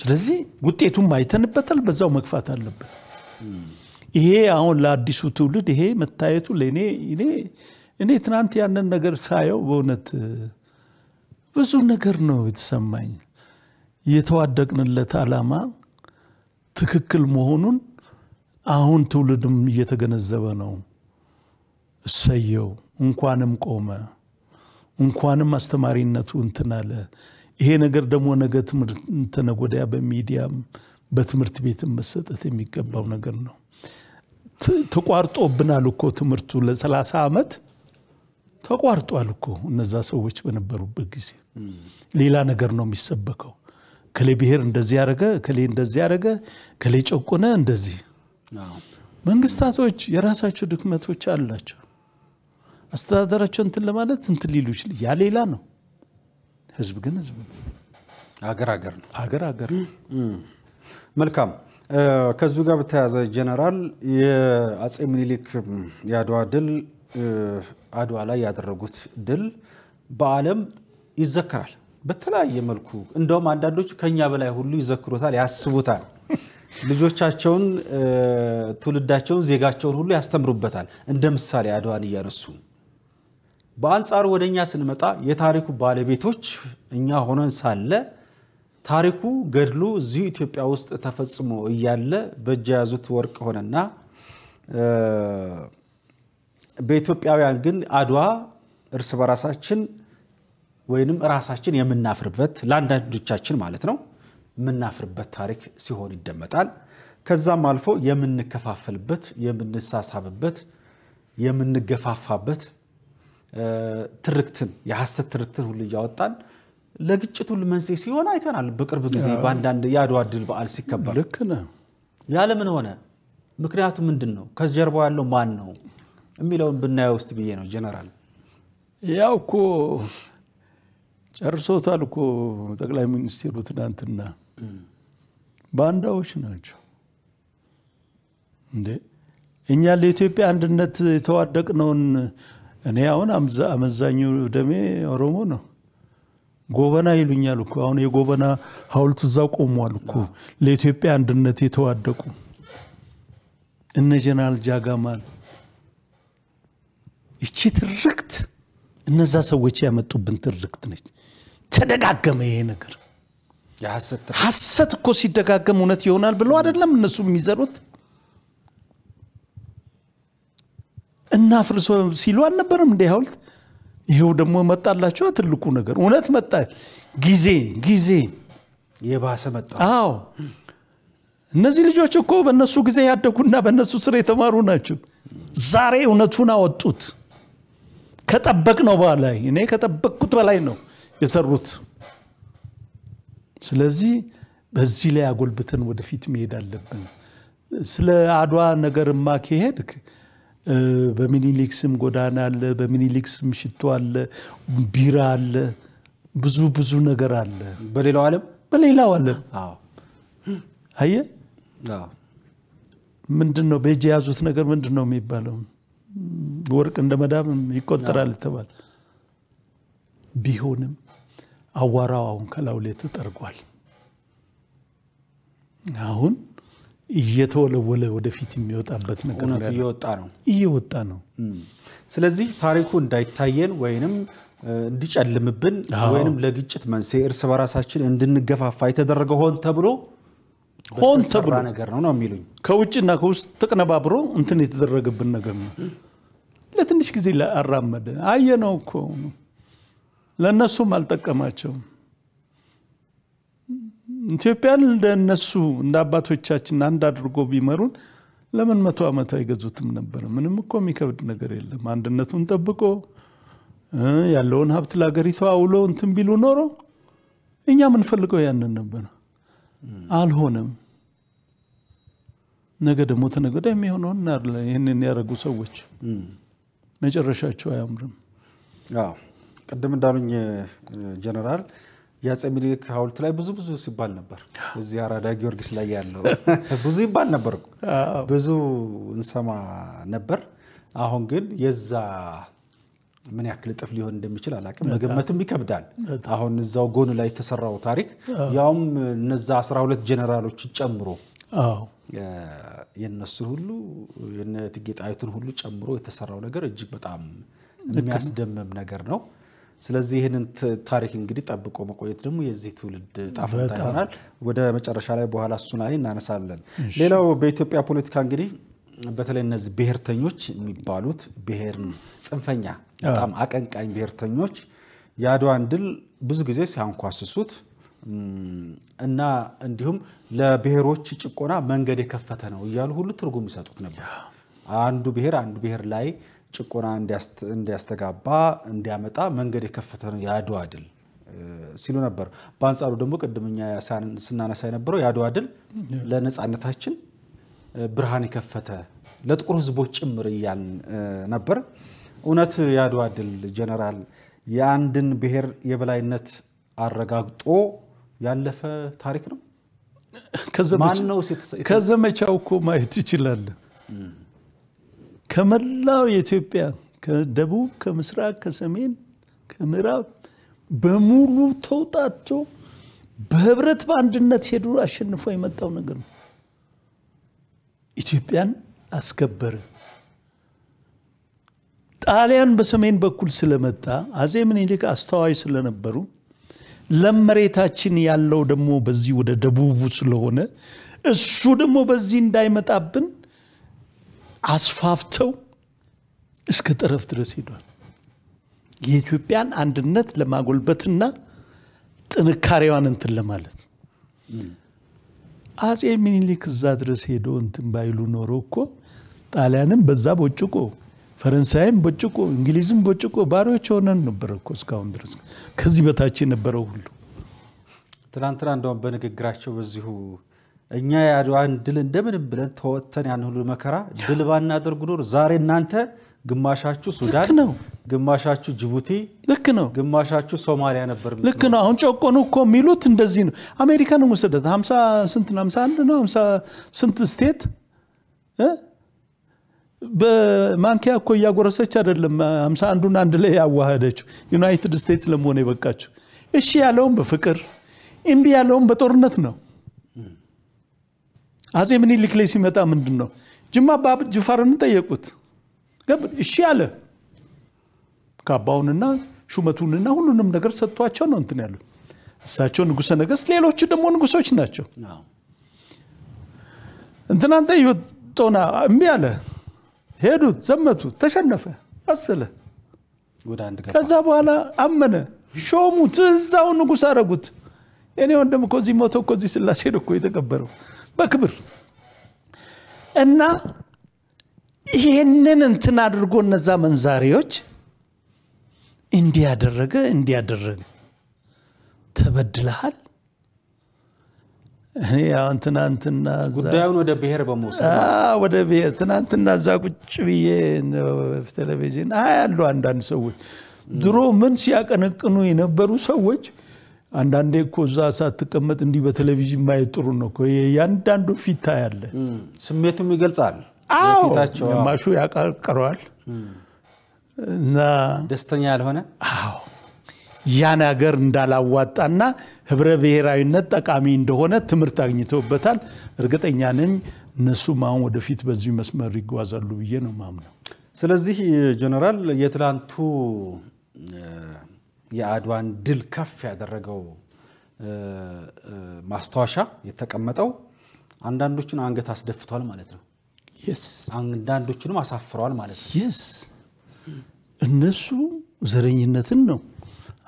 ስለዚህ ውጤቱም አይተንበታል፣ በዛው መግፋት አለብን። ይሄ አሁን ለአዲሱ ትውልድ ይሄ መታየቱ ለእኔ እኔ እኔ ትናንት ያንን ነገር ሳየው በእውነት ብዙ ነገር ነው የተሰማኝ። የተዋደቅንለት ዓላማ ትክክል መሆኑን አሁን ትውልድም እየተገነዘበ ነው። እሰየው፣ እንኳንም ቆመ፣ እንኳንም አስተማሪነቱ እንትን አለ። ይሄ ነገር ደግሞ ነገ ወዲያ በሚዲያም በትምህርት ቤትም መሰጠት የሚገባው ነገር ነው። ተቋርጦብናል እኮ ትምህርቱ ለሰላሳ ዓመት ተቋርጧል እኮ እነዛ ሰዎች በነበሩበት ጊዜ ሌላ ነገር ነው የሚሰበከው። ከሌ ብሔር እንደዚህ ያደረገ፣ ከሌ እንደዚህ ያደረገ፣ ከሌ ጨቆነ፣ እንደዚህ መንግስታቶች የራሳቸው ድክመቶች አላቸው። አስተዳደራቸው እንትን ለማለት እንትን ሊሉ ይችል ያ ሌላ ነው። ህዝብ ግን ህዝብ ነው። አገር አገር ነው። አገር አገር ነው። መልካም ከዚሁ ጋር በተያያዘ ጀነራል የአጼ ምኒልክ የአድዋ ድል አድዋ ላይ ያደረጉት ድል በዓለም ይዘከራል በተለያየ መልኩ። እንደውም አንዳንዶቹ ከኛ በላይ ሁሉ ይዘክሩታል፣ ያስቡታል። ልጆቻቸውን ትውልዳቸውን፣ ዜጋቸውን ሁሉ ያስተምሩበታል እንደ ምሳሌ አድዋን እያነሱ በአንጻሩ ወደ እኛ ስንመጣ የታሪኩ ባለቤቶች እኛ ሆነን ሳለ ታሪኩ ገድሉ እዚሁ ኢትዮጵያ ውስጥ ተፈጽሞ እያለ በእጅ የያዙት ወርቅ ሆነና በኢትዮጵያውያን ግን አድዋ እርስ በራሳችን ወይንም ራሳችን የምናፍርበት ለአንዳንዶቻችን ማለት ነው የምናፍርበት ታሪክ ሲሆን ይደመጣል። ከዛም አልፎ የምንከፋፈልበት፣ የምንሳሳብበት፣ የምንገፋፋበት ትርክትን የሐሰት ትርክትን ሁሉ እያወጣን ለግጭት ሁሉ መንስኤ ሲሆን አይተናል። በቅርብ ጊዜ በአንዳንድ የአድዋ ድል በዓል ሲከበር ልክ ነህ። ያለምን ሆነ ምክንያቱ ምንድን ነው? ከጀርባው ያለው ማን ነው የሚለውን ብናየው ውስጥ ብዬ ነው ጀነራል። ያው እኮ ጨርሶታል እኮ ጠቅላይ ሚኒስትሩ ትናንትና። ባንዳዎች ናቸው እንዴ! እኛ ለኢትዮጵያ አንድነት የተዋደቅነውን እኔ አሁን አመዛኙ ደሜ ኦሮሞ ነው። ጎበና ይሉኛል እኮ አሁን የጎበና ሐውልት እዛ ቆሟል እኮ ለኢትዮጵያ አንድነት የተዋደቁ እነ ጀነራል ጃጋማል ይቺ ትርክት እነዛ ሰዎች ያመጡብን ትርክት ነች። ተደጋገመ ይሄ ነገር። ሐሰት እኮ ሲደጋገም እውነት ይሆናል ብለው አይደለም እነሱ የሚዘሩት። እናፍርሶ ሲሉ አልነበረም እንደ ሐውልት? ይሄው ደግሞ መጣላቸው ትልቁ ነገር። እውነት መጣ? ጊዜ ጊዜ የባሰ መጣ። አዎ። እነዚህ ልጆች እኮ በእነሱ ጊዜ ያደጉና በእነሱ ስር የተማሩ ናቸው። ዛሬ እውነቱን አወጡት። ከጠበቅነው በላይ እኔ ከጠበቅኩት በላይ ነው የሰሩት። ስለዚህ በዚህ ላይ አጎልብተን ወደፊት መሄድ አለብን። ስለ አድዋ ነገርማ ከሄድክ በሚኒሊክ ስም ጎዳና አለ በሚኒሊክ ስም ሽቶ አለ ቢራ አለ ብዙ ብዙ ነገር አለ። በሌላው ዓለም? በሌላው አዎ። አየ? ምንድን ነው በእጅ የያዙት ነገር ምንድን ነው የሚባለው? ወርቅ እንደ መዳብ ይቆጠራል ተባል ቢሆንም አዋራው አሁን ከላዩ ላይ ተጠርጓል። አሁን እየተወለወለ ወደፊት የሚወጣበት ነገር እየወጣ ነው። እየወጣ ነው ስለዚህ ታሪኩ እንዳይታየን ወይንም እንዲጨልምብን ወይንም ለግጭት መንስኤ እርስ በራሳችን እንድንገፋፋ የተደረገ ሆን ተብሎ ሆን ተብሎ ነገር ነው ነው የሚሉኝ። ከውጭና ከውስጥ ተቀነባብሮ እንትን የተደረገብን ነገር ነው። ለትንሽ ጊዜ አራመደ አየነው እኮ ለእነሱም አልጠቀማቸውም። ኢትዮጵያን እንደነሱ እንደ አባቶቻችን አንድ አድርጎ ቢመሩን ለምን መቶ ዓመት አይገዙትም ነበር? ምንም እኮ የሚከብድ ነገር የለም። አንድነቱን ጠብቆ ያለውን ሀብት ለሀገሪቷ አውሎ እንትን ቢሉ ኖሮ እኛ የምንፈልገው ያንን ነበር። አልሆነም። ነገ ደግሞ ተነገ ወዲያ የሚሆነውን እናያለን። ይህንን ያደረጉ ሰዎች መጨረሻቸው አያምርም። ቅድም እንዳሉኝ ጀነራል የአፄ ምኒልክ ሐውልት ላይ ብዙ ብዙ ሲባል ነበር። እዚህ አራዳ ጊዮርጊስ ላይ ያለው <laughs> ብዙ ይባል ነበር ብዙ እንሰማ ነበር። አሁን ግን የዛ ምን ያክል እጥፍ ሊሆን እንደሚችል አላውቅም፣ መገመትም ይከብዳል። አሁን እዛው ጎን ላይ የተሰራው ታሪክ ያውም እነዛ 12 ጀነራሎች ጨምሮ የእነሱን ሁሉ የነ እቴጌ ጣይቱን ሁሉ ጨምሮ የተሰራው ነገር እጅግ በጣም የሚያስደምም ነገር ነው። ስለዚህ ይህንን ታሪክ እንግዲህ ጠብቆ መቆየት ደግሞ የዚህ ትውልድ በጣም። ይሆናል። ወደ መጨረሻ ላይ በኋላ እሱ ላይ እናነሳለን። ሌላው በኢትዮጵያ ፖለቲካ እንግዲህ በተለይ እነዚህ ብሔርተኞች የሚባሉት ብሔርን ጽንፈኛ በጣም አቀንቃኝ ብሔርተኞች የአድዋን ድል ብዙ ጊዜ ሲያንኳስሱት እና እንዲሁም ለብሔሮች ጭቆና መንገድ የከፈተ ነው እያሉ ሁሉ ትርጉም ይሰጡት ነበር። አንዱ ብሔር አንዱ ብሔር ላይ ጭቆና እንዲያስተ- እንዲያስተጋባ እንዲያመጣ መንገድ የከፈተ ነው የአድዋ ድል ሲሉ ነበር። በአንጻሩ ደግሞ ቅድምኛ ስናነሳ የነበረው የአድዋ ድል ለነፃነታችን ብርሃን የከፈተ ለጥቁር ሕዝቦች ጭምር እያልን እ፣ ነበር። እውነት የአድዋ ድል ጀነራል የአንድን ብሔር የበላይነት አረጋግጦ ያለፈ ታሪክ ነው? ከዘመቻው እኮ ማየት ትችላለህ። ከመላው የኢትዮጵያ ከደቡብ፣ ከምስራቅ፣ ከሰሜን፣ ከምዕራብ በሙሉ ተውጣቶ በህብረት በአንድነት ሄዶ አሸንፎ የመጣው ነገር ነው። ኢትዮጵያን አስከበረ። ጣሊያን በሰሜን በኩል ስለመጣ አጼ ምኒልክ አስተዋይ ስለነበሩ ለም መሬታችን ያለው ደግሞ በዚህ ወደ ደቡቡ ስለሆነ እሱ ደግሞ በዚህ እንዳይመጣብን አስፋፍተው እስከ ጠረፍ ድረስ ሄዷል። የኢትዮጵያን አንድነት ለማጎልበትና ጥንካሬዋን እንትን ለማለት አጼ ሚኒሊክ እዛ ድረስ ሄዶ እንትን ባይሉ ኖሮ እኮ ጣሊያንም በዛ ቦጭቆ ፈረንሳይም ቦጭቆ እንግሊዝም ቦጭቆ ባሪዎች ሆነን ነበረ እኮ እስካሁን ድረስ ከዚህ በታች የነበረው ሁሉ ትናንትና እንደውም በንግግራቸው በዚሁ እኛ የአድዋን ድል እንደምንም ብለን ተወጥተን ያን ሁሉ መከራ ድል ባናደርግ ኖር ዛሬ እናንተ ግማሻችሁ ሱዳን፣ ነው። ግማሻችሁ ጅቡቲ፣ ልክ ነው ግማሻችሁ ሶማሊያ ነበር። ልክ ነው። አሁን ጨቆኑ እኮ የሚሉት እንደዚህ ነው። አሜሪካን ውሰደት ሀምሳ ስንት ነው? ሀምሳ አንድ ነው ሀምሳ ስንት ስቴት እ? በማንኪያ እኮ እያጎረሰች አይደለም ሀምሳ አንዱን አንድ ላይ ያዋሃደችው ዩናይትድ ስቴትስ ለመሆን የበቃችው። እሺ ያለውም በፍቅር እምቢ ያለውም በጦርነት ነው። አጼ ምኒልክ ላይ ሲመጣ ምንድን ነው ጅማ አባ ጅፋርን ጠየቁት። ገብ- እሺ አለ። ካባውንና ሹመቱንና ሁሉንም ነገር ሰጥቷቸው ነው እንትን ያሉ እሳቸው ንጉሠ ነገሥት፣ ሌሎቹ ደግሞ ንጉሶች ናቸው። እንትናን ጦና እምቢ አለ። ሄዱት፣ ዘመቱ፣ ተሸነፈ፣ ገባ። ከዛ በኋላ አመነ፣ ሾሙት፣ እዛው ንጉሥ አደረጉት። እኔ ወንድም እኮ እዚህ ሞቶ እኮ እዚህ ስላሴ እኮ የተቀበረው በክብር እና ይህንን እንትን አድርጎ እነዛ መንዛሪዎች እንዲያደረገ እንዲያደረገ አሁን ትናንትና እዛ- ጉዳዩን ወደ ብሔር በመውሰድ ወደ ቤት ትናንትና እዛ ቁጭ ብዬ ቴሌቪዥን አያሉ አንዳንድ ሰዎች። ድሮ ምን ሲያቀነቅኑ የነበሩ ሰዎች አንዳንዴ እኮ እዛ ሳትቀመጥ እንዲህ በቴሌቪዥን ማየት ጥሩ ነው እኮ ያንዳንዱ ፊት ታያለ። ስሜቱም ይገልጻል። ግማሹ ያቀርቀረዋል እና ደስተኛ ያልሆነ አዎ ያን ሀገር እንዳላዋጣና ህብረ ብሔራዊነት ጠቃሚ እንደሆነ ትምህርት አግኝተውበታል። እርግጠኛ ነኝ እነሱም አሁን ወደፊት በዚህ መስመር ይጓዛሉ ብዬ ነው ማምነው። ስለዚህ ጀነራል የትላንቱ የአድዋን ድል ከፍ ያደረገው ማስታወሻ የተቀመጠው አንዳንዶቹን አንገት አስደፍቷል ማለት ነው። አንዳንዶቹንም አሳፍረዋል ማለት ነው። የስ እነሱ ዘረኝነትን ነው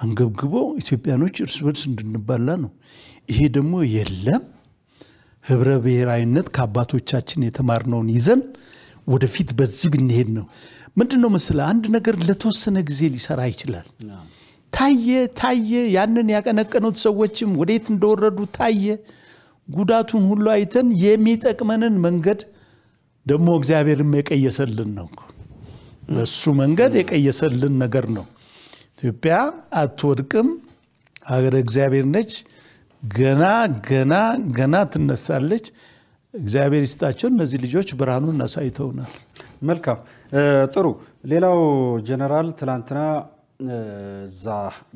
አንገብግበው ኢትዮጵያኖች እርስ በርስ እንድንባላ ነው። ይሄ ደግሞ የለም ህብረ ብሔራዊነት ከአባቶቻችን የተማርነውን ይዘን ወደፊት በዚህ ብንሄድ ነው። ምንድን ነው መሰለህ አንድ ነገር ለተወሰነ ጊዜ ሊሰራ ይችላል። ታየ ታየ፣ ያንን ያቀነቀኑት ሰዎችም ወዴት እንደወረዱ ታየ። ጉዳቱን ሁሉ አይተን የሚጠቅመንን መንገድ ደግሞ እግዚአብሔርም የቀየሰልን ነው በሱ መንገድ የቀየሰልን ነገር ነው። ኢትዮጵያ አትወድቅም፣ ሀገረ እግዚአብሔር ነች። ገና ገና ገና ትነሳለች። እግዚአብሔር ይስጣቸው። እነዚህ ልጆች ብርሃኑን አሳይተውናል። መልካም ጥሩ። ሌላው ጀነራል ትላንትና እዛ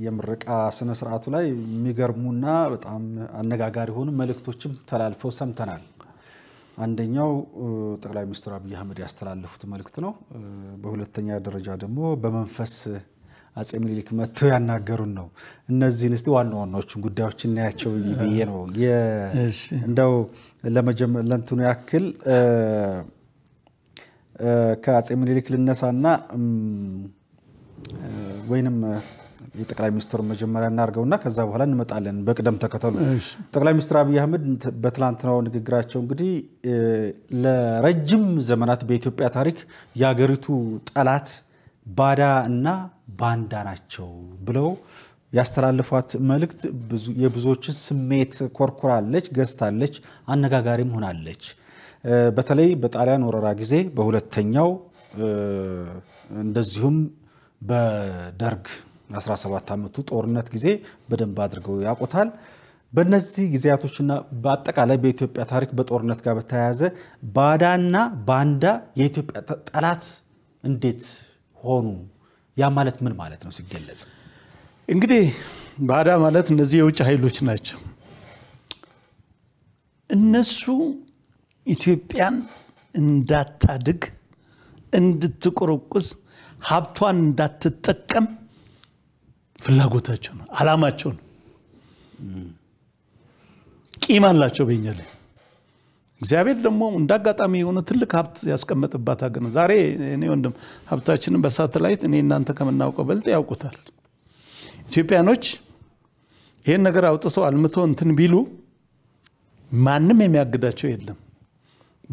የምረቃ ስነ ስርዓቱ ላይ የሚገርሙና በጣም አነጋጋሪ የሆኑ መልእክቶችም ተላልፈው ሰምተናል። አንደኛው ጠቅላይ ሚኒስትር አብይ አህመድ ያስተላለፉት መልእክት ነው። በሁለተኛ ደረጃ ደግሞ በመንፈስ አጼ ምኒልክ መጥተው ያናገሩን ነው። እነዚህን እስቲ ዋና ዋናዎቹን ጉዳዮች እናያቸው ብዬ ነው እንደው ለእንትኑ ያክል ከአጼ ምኒልክ ልነሳና ወይንም የጠቅላይ ሚኒስትሩ መጀመሪያ እናድርገውና ከዛ በኋላ እንመጣለን በቅደም ተከተሉ። ጠቅላይ ሚኒስትር አብይ አህመድ በትላንትናው ንግግራቸው እንግዲህ ለረጅም ዘመናት በኢትዮጵያ ታሪክ የሀገሪቱ ጠላት ባዳ እና ባንዳ ናቸው ብለው ያስተላልፏት መልእክት ብዙ- የብዙዎችን ስሜት ኮርኩራለች፣ ገዝታለች፣ አነጋጋሪም ሆናለች። በተለይ በጣሊያን ወረራ ጊዜ በሁለተኛው እንደዚሁም በደርግ 17 ዓመቱ ጦርነት ጊዜ በደንብ አድርገው ያውቁታል። በእነዚህ ጊዜያቶችና በአጠቃላይ በኢትዮጵያ ታሪክ በጦርነት ጋር በተያያዘ ባዳና ባንዳ የኢትዮጵያ ጠላት እንዴት ሆኑ? ያ ማለት ምን ማለት ነው ሲገለጽ? እንግዲህ ባዳ ማለት እነዚህ የውጭ ኃይሎች ናቸው። እነሱ ኢትዮጵያን እንዳታድግ፣ እንድትቆረቁዝ፣ ሀብቷን እንዳትጠቀም ፍላጎታቸው ነው፣ አላማቸው ነው። ቂም አላቸው በኛ ላይ። እግዚአብሔር ደግሞ እንደ አጋጣሚ የሆነ ትልቅ ሀብት ያስቀመጥባት ሀገር ነው። ዛሬ እኔ ወንድም ሀብታችንን በሳተላይት እኔ እናንተ ከምናውቀው በልጥ ያውቁታል። ኢትዮጵያኖች ይህን ነገር አውጥተው አልምቶ እንትን ቢሉ ማንም የሚያግዳቸው የለም።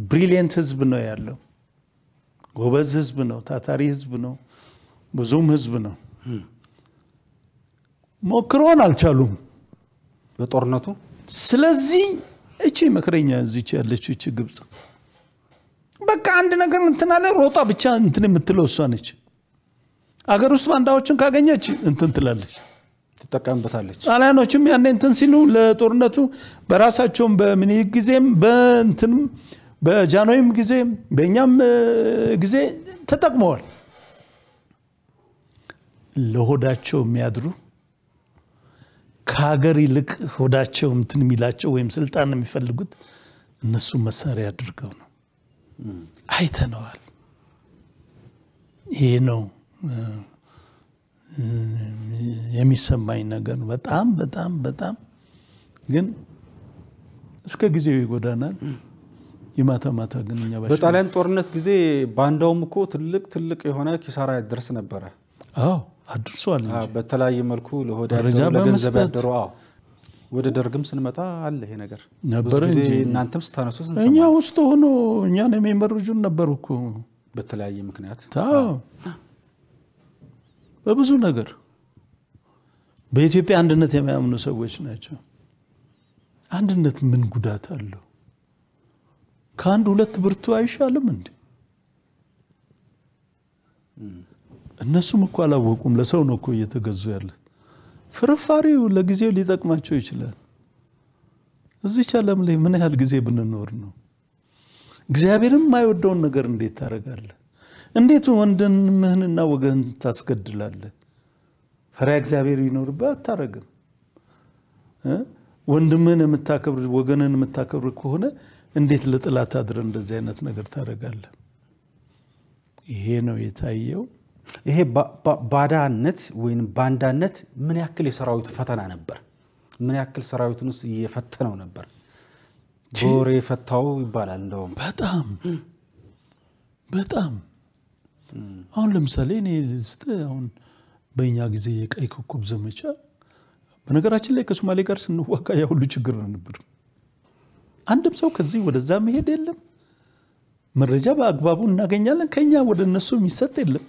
ብሪሊየንት ህዝብ ነው ያለው። ጎበዝ ህዝብ ነው። ታታሪ ህዝብ ነው። ብዙም ህዝብ ነው። ሞክረውን አልቻሉም። በጦርነቱ ስለዚህ እቺ መከረኛ እዚች ያለችው እቺ ግብፅ በቃ አንድ ነገር እንትን አለ ሮጣ ብቻ እንትን የምትለው እሷ ነች። አገር ውስጥ ባንዳዎችን ካገኘች እንትን ትላለች። ትጠቀምበታለች። ጣሊያኖችም ያኔ እንትን ሲሉ ለጦርነቱ በራሳቸውም በምኒልክ ጊዜም በእንትንም በጃንሆይም ጊዜ በእኛም ጊዜ ተጠቅመዋል። ለሆዳቸው የሚያድሩ ከሀገር ይልቅ ሆዳቸው እንትን የሚላቸው ወይም ስልጣን የሚፈልጉት እነሱ መሳሪያ አድርገው ነው። አይተነዋል። ይሄ ነው የሚሰማኝ ነገር በጣም በጣም በጣም ግን እስከ ጊዜው ይጎዳናል። የማታ ማታ ግን እኛ ባሻ በጣሊያን ጦርነት ጊዜ ባንዳውም እኮ ትልቅ ትልቅ የሆነ ኪሳራ ያደርስ ነበረ። አዎ አድርሷል በተለያየ መልኩ መረጃ ያደሩ ወደ ደርግም ስንመጣ አለ ይሄ ነገር ነበረ ጊዜ እናንተም ስታነሱ እኛ ውስጥ ሆኖ እኛን የሚመርጁን ነበሩ እኮ በተለያየ ምክንያት አዎ በብዙ ነገር በኢትዮጵያ አንድነት የሚያምኑ ሰዎች ናቸው። አንድነት ምን ጉዳት አለው? ከአንድ ሁለት ብርቱ አይሻልም እንዴ? እነሱም እኮ አላወቁም። ለሰው ነው እኮ እየተገዙ ያሉት። ፍርፋሪው ለጊዜው ሊጠቅማቸው ይችላል። እዚች ዓለም ላይ ምን ያህል ጊዜ ብንኖር ነው? እግዚአብሔርም የማይወደውን ነገር እንዴት ታደርጋለህ? እንዴት ወንድምህንና ወገን ታስገድላለህ? ፈሪሃ እግዚአብሔር ቢኖርብህ አታረግም።? ወንድምህን የምታከብር ወገንን የምታከብር ከሆነ እንዴት ለጥላት አድረህ እንደዚህ አይነት ነገር ታደርጋለህ? ይሄ ነው የታየው። ይሄ ባዳነት ወይም ባንዳነት ምን ያክል የሰራዊቱ ፈተና ነበር? ምን ያክል ሰራዊቱንስ እየፈተነው ነበር? በወሬ ፈታው ይባላል። እንደውም በጣም በጣም አሁን ለምሳሌ እኔ ስጥ አሁን በእኛ ጊዜ የቀይ ኮከብ ዘመቻ በነገራችን ላይ ከሶማሌ ጋር ስንዋጋ ያ ሁሉ ችግር ነበር። አንድም ሰው ከዚህ ወደዛ መሄድ የለም። መረጃ በአግባቡ እናገኛለን። ከኛ ወደ እነሱ የሚሰጥ የለም።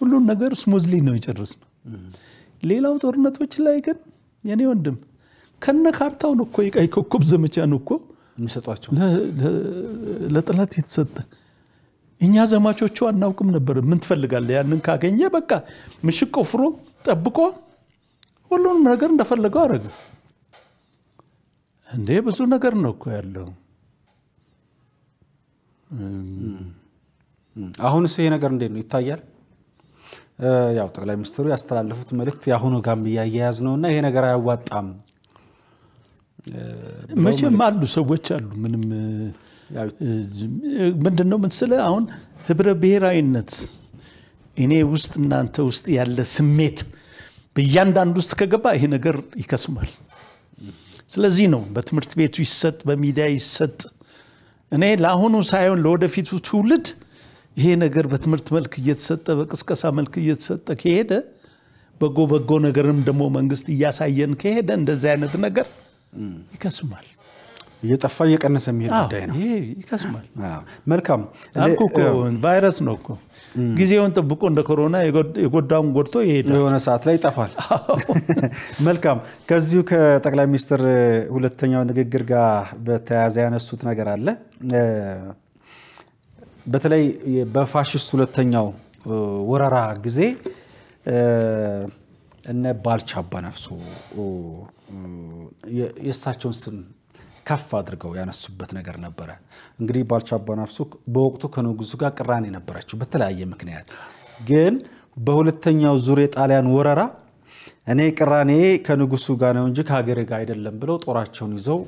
ሁሉን ነገር ስሙዝሊ ነው የጨረስነው። ሌላው ጦርነቶች ላይ ግን የኔ ወንድም ከነ ካርታው ነው እኮ የቀይ ኮከብ ዘመቻ ነው እኮ የሚሰጧቸው ለ- ለ- ለጠላት የተሰጠ እኛ ዘማቾቹ አናውቅም ነበር። ምን ትፈልጋለህ? ያንን ካገኘ በቃ ምሽግ ቆፍሮ ጠብቆ ሁሉንም ነገር እንደፈለገው አደረገ። እንዴ ብዙ ነገር ነው እኮ ያለው። አሁንስ ይሄ ነገር እንዴት ነው ይታያል? ያው ጠቅላይ ሚኒስትሩ ያስተላለፉት መልእክት የአሁኑ ጋም እያያያዝ ነው እና ይሄ ነገር አያዋጣም መቼም አሉ ሰዎች አሉ። ምንም ምንድን ነው መሰለህ አሁን ህብረ ብሔራዊነት እኔ ውስጥ እናንተ ውስጥ ያለ ስሜት በእያንዳንዱ ውስጥ ከገባ ይሄ ነገር ይከስማል። ስለዚህ ነው በትምህርት ቤቱ ይሰጥ፣ በሚዲያ ይሰጥ። እኔ ለአሁኑ ሳይሆን ለወደፊቱ ትውልድ ይሄ ነገር በትምህርት መልክ እየተሰጠ በቅስቀሳ መልክ እየተሰጠ ከሄደ በጎ በጎ ነገርም ደግሞ መንግስት እያሳየን ከሄደ እንደዚህ አይነት ነገር ይከስማል። እየጠፋ እየቀነሰ የሚሄድ ጉዳይ ነው። ይከስማል። አዎ፣ መልካም ቫይረስ ነው እኮ ጊዜውን ጠብቆ እንደ ኮሮና የጎዳውን ጎድቶ ይሄዳል። የሆነ ሰዓት ላይ ይጠፋል። <laughs> መልካም ከዚሁ ከጠቅላይ ሚኒስትር ሁለተኛው ንግግር ጋር በተያያዘ ያነሱት ነገር አለ። በተለይ በፋሽስት ሁለተኛው ወረራ ጊዜ እነ ባልቻ አባነፍሶ የእሳቸውን ስም ከፍ አድርገው ያነሱበት ነገር ነበረ። እንግዲህ ባልቻ አባነፍሶ በወቅቱ ከንጉሱ ጋር ቅራኔ ነበራቸው በተለያየ ምክንያት። ግን በሁለተኛው ዙር የጣሊያን ወረራ እኔ ቅራኔ ከንጉሱ ጋር ነው እንጂ ከሀገሬ ጋር አይደለም ብለው ጦራቸውን ይዘው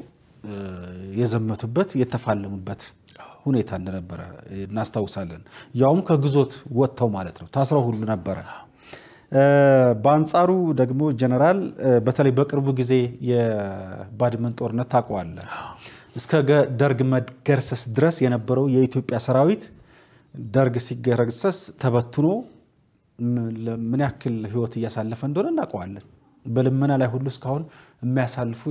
የዘመቱበት የተፋለሙበት ሁኔታ እንደነበረ እናስታውሳለን። ያውም ከግዞት ወጥተው ማለት ነው። ታስረው ሁሉ ነበረ። በአንጻሩ ደግሞ ጀነራል በተለይ በቅርቡ ጊዜ የባድመን ጦርነት ታውቀዋለህ። እስከ ደርግ መገርሰስ ድረስ የነበረው የኢትዮጵያ ሰራዊት ደርግ ሲገረሰስ ተበትኖ ምን ያክል ህይወት እያሳለፈ እንደሆነ እናውቀዋለን። በልመና ላይ ሁሉ እስካሁን የሚያሳልፉ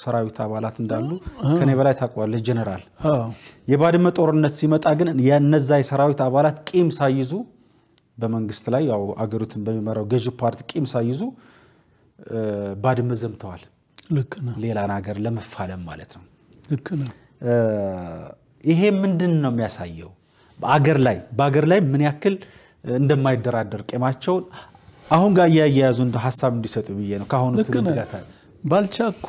ሰራዊት አባላት እንዳሉ ከኔ በላይ ታውቀዋለህ ጀነራል። የባድመ ጦርነት ሲመጣ ግን የነዛ የሰራዊት አባላት ቂም ሳይዙ በመንግስት ላይ ያው አገሪቱን በሚመራው ገዢ ፓርቲ ቂም ሳይዙ ባድመ ዘምተዋል። ልክ ነው፣ ሌላን ሀገር ለመፋለም ማለት ነው። ልክ ነው። ይሄ ምንድን ነው የሚያሳየው? በአገር ላይ በአገር ላይ ምን ያክል እንደማይደራደር ቂማቸውን አሁን ጋር እያያያዙ እንደ ሀሳብ እንዲሰጡ ብዬ ነው። ከአሁኑ ባልቻ እኮ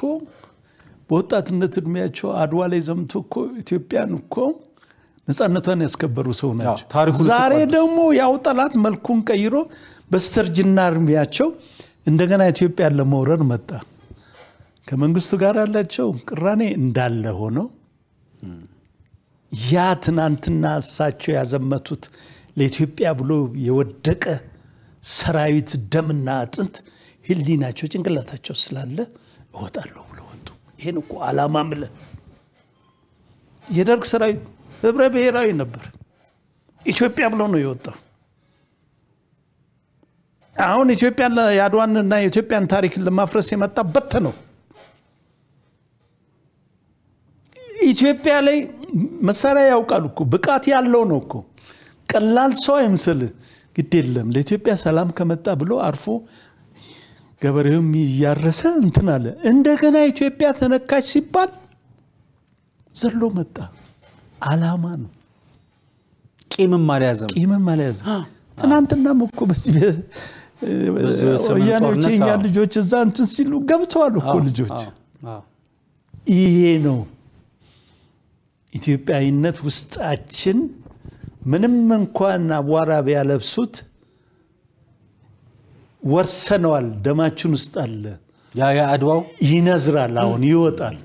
በወጣትነት እድሜያቸው አድዋ ላይ ዘምቶ እኮ ኢትዮጵያን እኮ ነፃነቷን ያስከበሩ ሰው ናቸው። ዛሬ ደግሞ ያው ጠላት መልኩን ቀይሮ በስተርጅና እድሜያቸው እንደገና ኢትዮጵያን ለመውረር መጣ። ከመንግስቱ ጋር ያላቸው ቅራኔ እንዳለ ሆነው ያ ትናንትና እሳቸው ያዘመቱት ለኢትዮጵያ ብሎ የወደቀ ሰራዊት ደምና አጥንት ህሊናቸው ጭንቅላታቸው ስላለ እወጣለሁ ብሎ ወጡ። ይህን እኮ አላማ ምለ የደርግ ሰራዊት ህብረ ብሔራዊ ነበር። ኢትዮጵያ ብሎ ነው የወጣው። አሁን ኢትዮጵያን የአድዋንና የኢትዮጵያን ታሪክን ለማፍረስ የመጣበት ነው። ኢትዮጵያ ላይ መሳሪያ ያውቃል እኮ ብቃት ያለው ነው እኮ ቀላል ሰው አይምስልህ። ግድ የለም ለኢትዮጵያ ሰላም ከመጣ ብሎ አርፎ ገበሬውም እያረሰ እንትን አለ። እንደገና ኢትዮጵያ ተነካች ሲባል ዘሎ መጣ። አላማ ነው። ቂምም አልያዘም። ቂምም አልያዘም። ትናንትናም እኮ በዚህ ወያኔዎች የኛ ልጆች እዛ እንትን ሲሉ ገብተዋል እኮ ልጆች። ይሄ ነው ኢትዮጵያዊነት ውስጣችን ምንም እንኳን አቧራ ቢያለብሱት ወርሰነዋል። ደማችን ውስጥ አለ። ያ የአድዋው ይነዝራል፣ አሁን ይወጣል።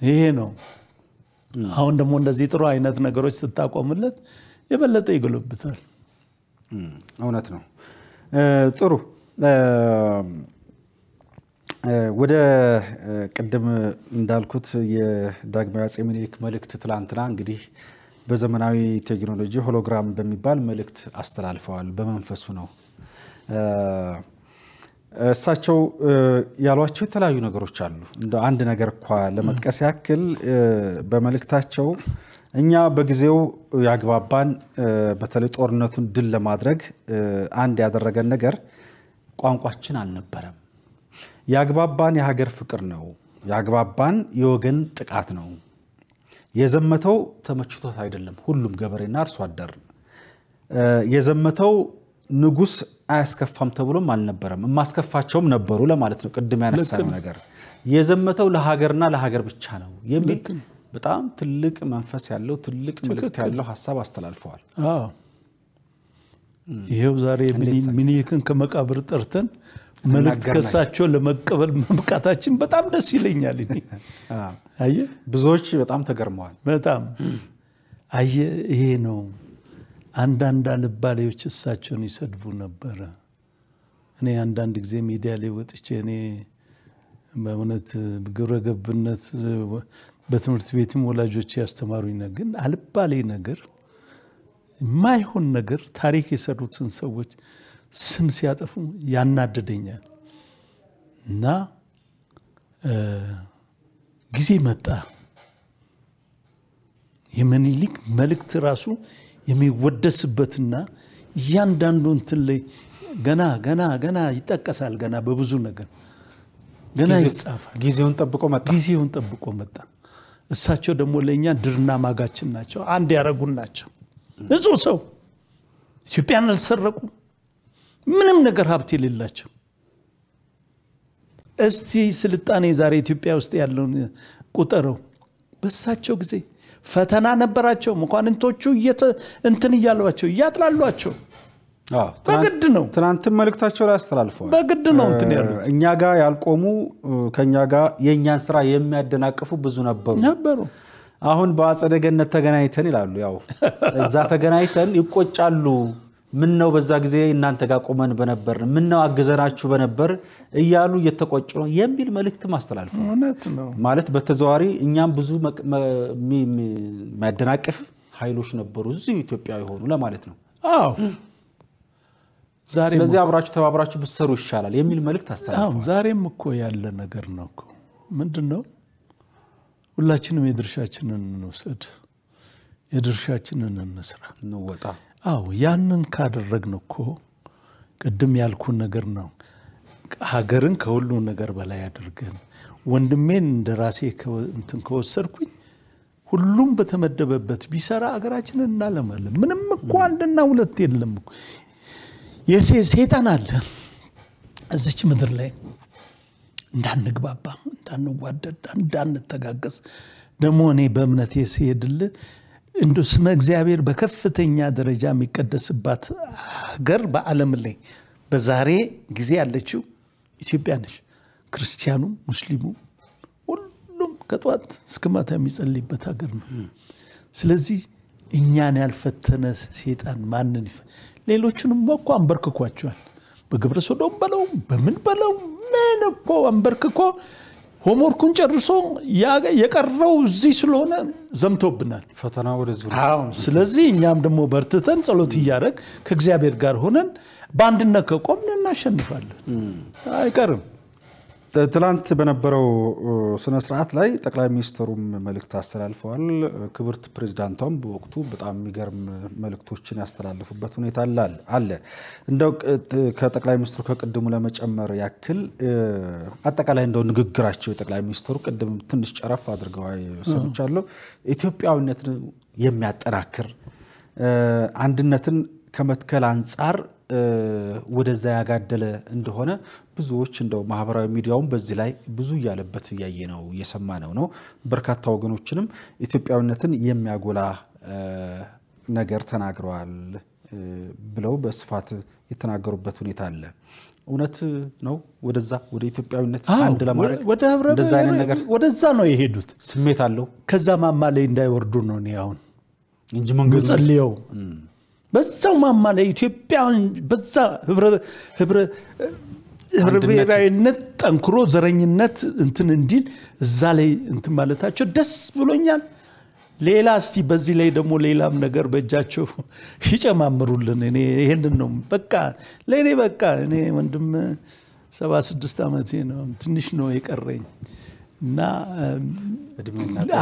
ይሄ ነው። አሁን ደግሞ እንደዚህ ጥሩ አይነት ነገሮች ስታቆምለት የበለጠ ይጎለብታል። እውነት ነው። ጥሩ ወደ ቅድም እንዳልኩት የዳግማዊ አፄ ምኒልክ መልእክት ትላንትና እንግዲህ በዘመናዊ ቴክኖሎጂ ሆሎግራም በሚባል መልእክት አስተላልፈዋል። በመንፈሱ ነው እሳቸው ያሏቸው የተለያዩ ነገሮች አሉ። እንደ አንድ ነገር እኳ ለመጥቀስ ያክል በመልእክታቸው እኛ በጊዜው ያግባባን በተለይ ጦርነቱን ድል ለማድረግ አንድ ያደረገን ነገር ቋንቋችን አልነበረም። ያግባባን የሀገር ፍቅር ነው። ያግባባን የወገን ጥቃት ነው። የዘመተው ተመችቶት አይደለም። ሁሉም ገበሬና አርሶ አደር የዘመተው ንጉሥ አያስከፋም ተብሎም አልነበረም። የማስከፋቸውም ነበሩ ለማለት ነው። ቅድም ያነሳነው ነገር የዘመተው ለሀገርና ለሀገር ብቻ ነው የሚል በጣም ትልቅ መንፈስ ያለው ትልቅ መልእክት ያለው ሀሳብ አስተላልፈዋል። አዎ ይሄው ዛሬ ሚኒሊክን ከመቃብር ጠርተን መልእክት ከሳቸው ለመቀበል መብቃታችን በጣም ደስ ይለኛል። እኔ አየህ ብዙዎች በጣም ተገርመዋል። በጣም አየህ፣ ይሄ ነው። አንዳንድ አልባሌዎች እሳቸውን ይሰድቡ ነበረ። እኔ አንዳንድ ጊዜ ሚዲያ ላይ ወጥቼ እኔ በእውነት ግብረ ገብነት በትምህርት ቤትም ወላጆች ያስተማሩኝ ነው። ግን አልባሌ ነገር የማይሆን ነገር ታሪክ የሰሩትን ሰዎች ስም ሲያጠፉ ያናደደኛል እና ጊዜ መጣ የምኒልክ መልእክት ራሱ የሚወደስበትና እያንዳንዱ እንትን ላይ ገና ገና ገና ይጠቀሳል። ገና በብዙ ነገር ገና ይጻፋል። ጊዜውን ጠብቆ መጣ። ጊዜውን ጠብቆ መጣ። እሳቸው ደግሞ ለእኛ ድርና ማጋችን ናቸው። አንድ ያደረጉን ናቸው። ንጹህ ሰው ኢትዮጵያን አልሰረቁ ምንም ነገር ሀብት የሌላቸው እስቲ ስልጣኔ ዛሬ ኢትዮጵያ ውስጥ ያለውን ቁጠረው። በእሳቸው ጊዜ ፈተና ነበራቸው። መኳንንቶቹ እንትን እያሏቸው እያጥላሏቸው በግድ ነው ትናንትም መልእክታቸው ላይ አስተላልፈዋል። በግድ ነው እንትን ያሉት እኛ ጋር ያልቆሙ ከእኛ ጋር የእኛን ስራ የሚያደናቅፉ ብዙ ነበሩ። ነበሩ። አሁን በአጸደ ገነት ተገናኝተን ይላሉ። ያው እዛ ተገናኝተን ይቆጫሉ። ምን ነው በዛ ጊዜ እናንተ ጋር ቆመን በነበር፣ ምን ነው አግዘናችሁ በነበር? እያሉ እየተቆጩ ነው የሚል መልእክትም ነው። ማለት በተዘዋዋሪ እኛም ብዙ የሚያደናቅፍ ኃይሎች ነበሩ። እዚሁ ኢትዮጵያ የሆኑ ለማለት ነው። ስለዚህ አብራችሁ ተባብራችሁ ብትሰሩ ይሻላል የሚል መልእክት አስተላልፈዋል። ዛሬም እኮ ያለ ነገር ነው እኮ። ምንድን ነው ሁላችንም የድርሻችንን እንውሰድ የድርሻችንን እንስራ። እንወጣ አዎ ያንን ካደረግን እኮ ቅድም ያልኩን ነገር ነው። ሀገርን ከሁሉ ነገር በላይ አድርገን ወንድሜን እንደ ራሴ እንትን ከወሰድኩኝ ሁሉም በተመደበበት ቢሰራ ሀገራችንን እናለማለን። ምንም እኮ አንድና ሁለት የለም ሴጣን አለ እዚች ምድር ላይ። እንዳንግባባ፣ እንዳንዋደድ፣ እንዳንተጋገዝ። ደግሞ እኔ በእምነቴ ሲሄድልህ እንደ ስመ እግዚአብሔር በከፍተኛ ደረጃ የሚቀደስባት ሀገር በዓለም ላይ በዛሬ ጊዜ ያለችው ኢትዮጵያ ነች። ክርስቲያኑ፣ ሙስሊሙ ሁሉም ከጠዋት እስከ ማታ የሚጸልይበት ሀገር ነው። ስለዚህ እኛን ያልፈተነ ሴጣን ማንን ሌሎቹንም እኮ አንበርክኳቸዋል። በግብረ ሶዶም በለው በምን በለው ምን እኮ አንበርክኮ ሆምወርኩን ጨርሶ ያ- የቀረው እዚህ ስለሆነ ዘምቶብናል። ፈተና ስለዚህ እኛም ደግሞ በርትተን ጸሎት እያደረግ ከእግዚአብሔር ጋር ሆነን በአንድነት ከቆምን እናሸንፋለን። አይቀርም። ትላንት በነበረው ስነ ስርዓት ላይ ጠቅላይ ሚኒስትሩም መልእክት አስተላልፈዋል። ክብርት ፕሬዚዳንቷም በወቅቱ በጣም የሚገርም መልእክቶችን ያስተላልፉበት ሁኔታ አለ እንደው ከጠቅላይ ሚኒስትሩ ከቅድሙ ለመጨመር ያክል አጠቃላይ እንደው ንግግራቸው የጠቅላይ ሚኒስትሩ ቅድም ትንሽ ጨረፍ አድርገው ሰምቻለሁ። ኢትዮጵያዊነትን የሚያጠናክር አንድነትን ከመትከል አንጻር ወደዛ ያጋደለ እንደሆነ ብዙዎች እንደው ማህበራዊ ሚዲያውም በዚህ ላይ ብዙ እያለበት እያየ ነው እየሰማ ነው ነው በርካታ ወገኖችንም ኢትዮጵያዊነትን የሚያጎላ ነገር ተናግረዋል ብለው በስፋት የተናገሩበት ሁኔታ አለ። እውነት ነው። ወደዛ ወደ ኢትዮጵያዊነት አንድ ለማድረግ አይነት ነገር ወደዛ ነው የሄዱት። ስሜት አለው ከዛ ማማ ላይ እንዳይወርዱ ነው እኔ አሁን እንጂ መንገዱ ጸልየው በዛው ማማ ላይ ኢትዮጵያ በዛ ህብረ ህብረ ህብረ ብሔራዊነት ጠንክሮ ዘረኝነት እንትን እንዲል እዛ ላይ እንትን ማለታቸው ደስ ብሎኛል። ሌላ እስቲ በዚህ ላይ ደግሞ ሌላም ነገር በእጃቸው ይጨማምሩልን። እኔ ይሄንን ነው በቃ ለእኔ በቃ እኔ ወንድም ሰባ ስድስት ዓመቴ ነው ትንሽ ነው የቀረኝ እና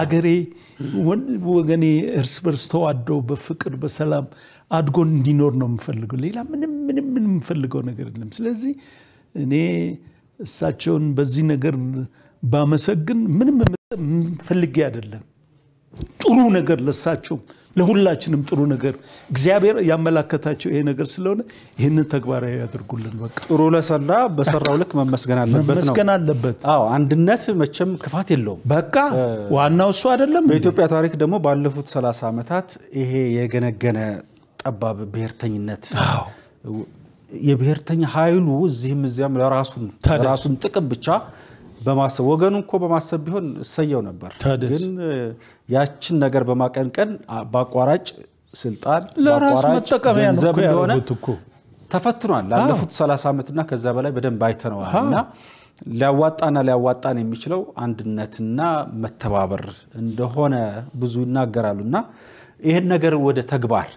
አገሬ ወገኔ እርስ በርስ ተዋደው በፍቅር በሰላም አድጎ እንዲኖር ነው የምፈልገው። ሌላ ምንም ምንም ምንም የምፈልገው ነገር የለም። ስለዚህ እኔ እሳቸውን በዚህ ነገር ባመሰግን ምንም ፈልጌ አይደለም። ጥሩ ነገር ለሳቸውም ለሁላችንም ጥሩ ነገር እግዚአብሔር ያመላከታቸው ይሄ ነገር ስለሆነ ይህንን ተግባራዊ ያደርጉልን። በቃ ጥሩ ለሰራ በሰራው ልክ መመስገን አለበት ነው። መመስገን አለበት። አዎ አንድነት መቼም ክፋት የለውም። በቃ ዋናው እሱ አይደለም። በኢትዮጵያ ታሪክ ደግሞ ባለፉት 30 ዓመታት ይሄ የገነገነ ጠባብ ብሔርተኝነት የብሔርተኛ ኃይሉ እዚህም እዚያም ለራሱን ጥቅም ብቻ በማሰብ ወገኑ እኮ በማሰብ ቢሆን እሰየው ነበር። ግን ያችን ነገር በማቀንቀን በአቋራጭ ስልጣን በአቋራጭ ገንዘብ እኮ እንደሆነ ተፈትኗል። ላለፉት 30 ዓመትና ከዛ በላይ በደንብ አይተነዋል። እና ሊያዋጣና ሊያዋጣን የሚችለው አንድነትና መተባበር እንደሆነ ብዙ ይናገራሉ። እና ይህን ነገር ወደ ተግባር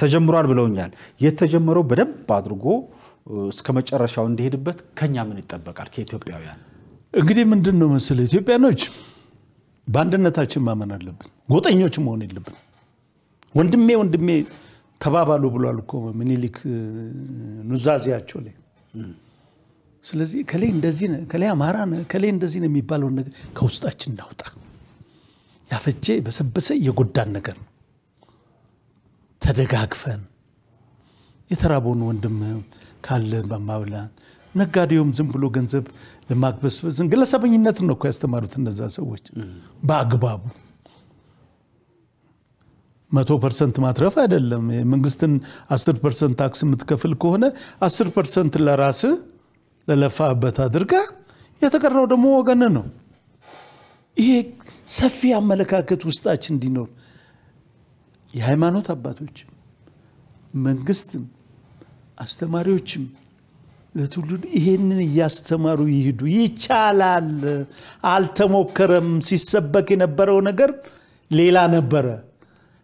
ተጀምሯል ብለውኛል። የተጀመረው በደንብ አድርጎ እስከ መጨረሻው እንዲሄድበት ከኛ ምን ይጠበቃል? ከኢትዮጵያውያን እንግዲህ ምንድን ነው መሰለህ ኢትዮጵያኖች በአንድነታችን ማመን አለብን። ጎጠኞች መሆን የለብን። ወንድሜ ወንድሜ ተባባሉ ብሏል እኮ ምኒልክ ኑዛዜያቸው ላይ። ስለዚህ ከሌ እንደዚህ ነህ፣ ከሌ አማራ ነህ፣ ከሌ እንደዚህ ነው የሚባለውን ነገር ከውስጣችን እናውጣ። ያፈጀ በሰበሰ የጎዳን ነገር ነው። ተደጋግፈን የተራበውን ወንድም ካለ በማብላት ነጋዴውም ዝም ብሎ ገንዘብ ለማግበስበስን ግለሰበኝነትን ነው እኮ ያስተማሩት እነዛ ሰዎች። በአግባቡ መቶ percent ማትረፍ አይደለም። የመንግስትን አስር percent tax የምትከፍል ከሆነ አስር percent ለራስህ ለለፋበት አድርጋ የተቀረው ደግሞ ወገን ነው። ይሄ ሰፊ አመለካከት ውስጣችን እንዲኖር የሃይማኖት አባቶችም መንግስትም አስተማሪዎችም ለትውልዱ ይሄንን እያስተማሩ ይሂዱ። ይቻላል። አልተሞከረም። ሲሰበክ የነበረው ነገር ሌላ ነበረ።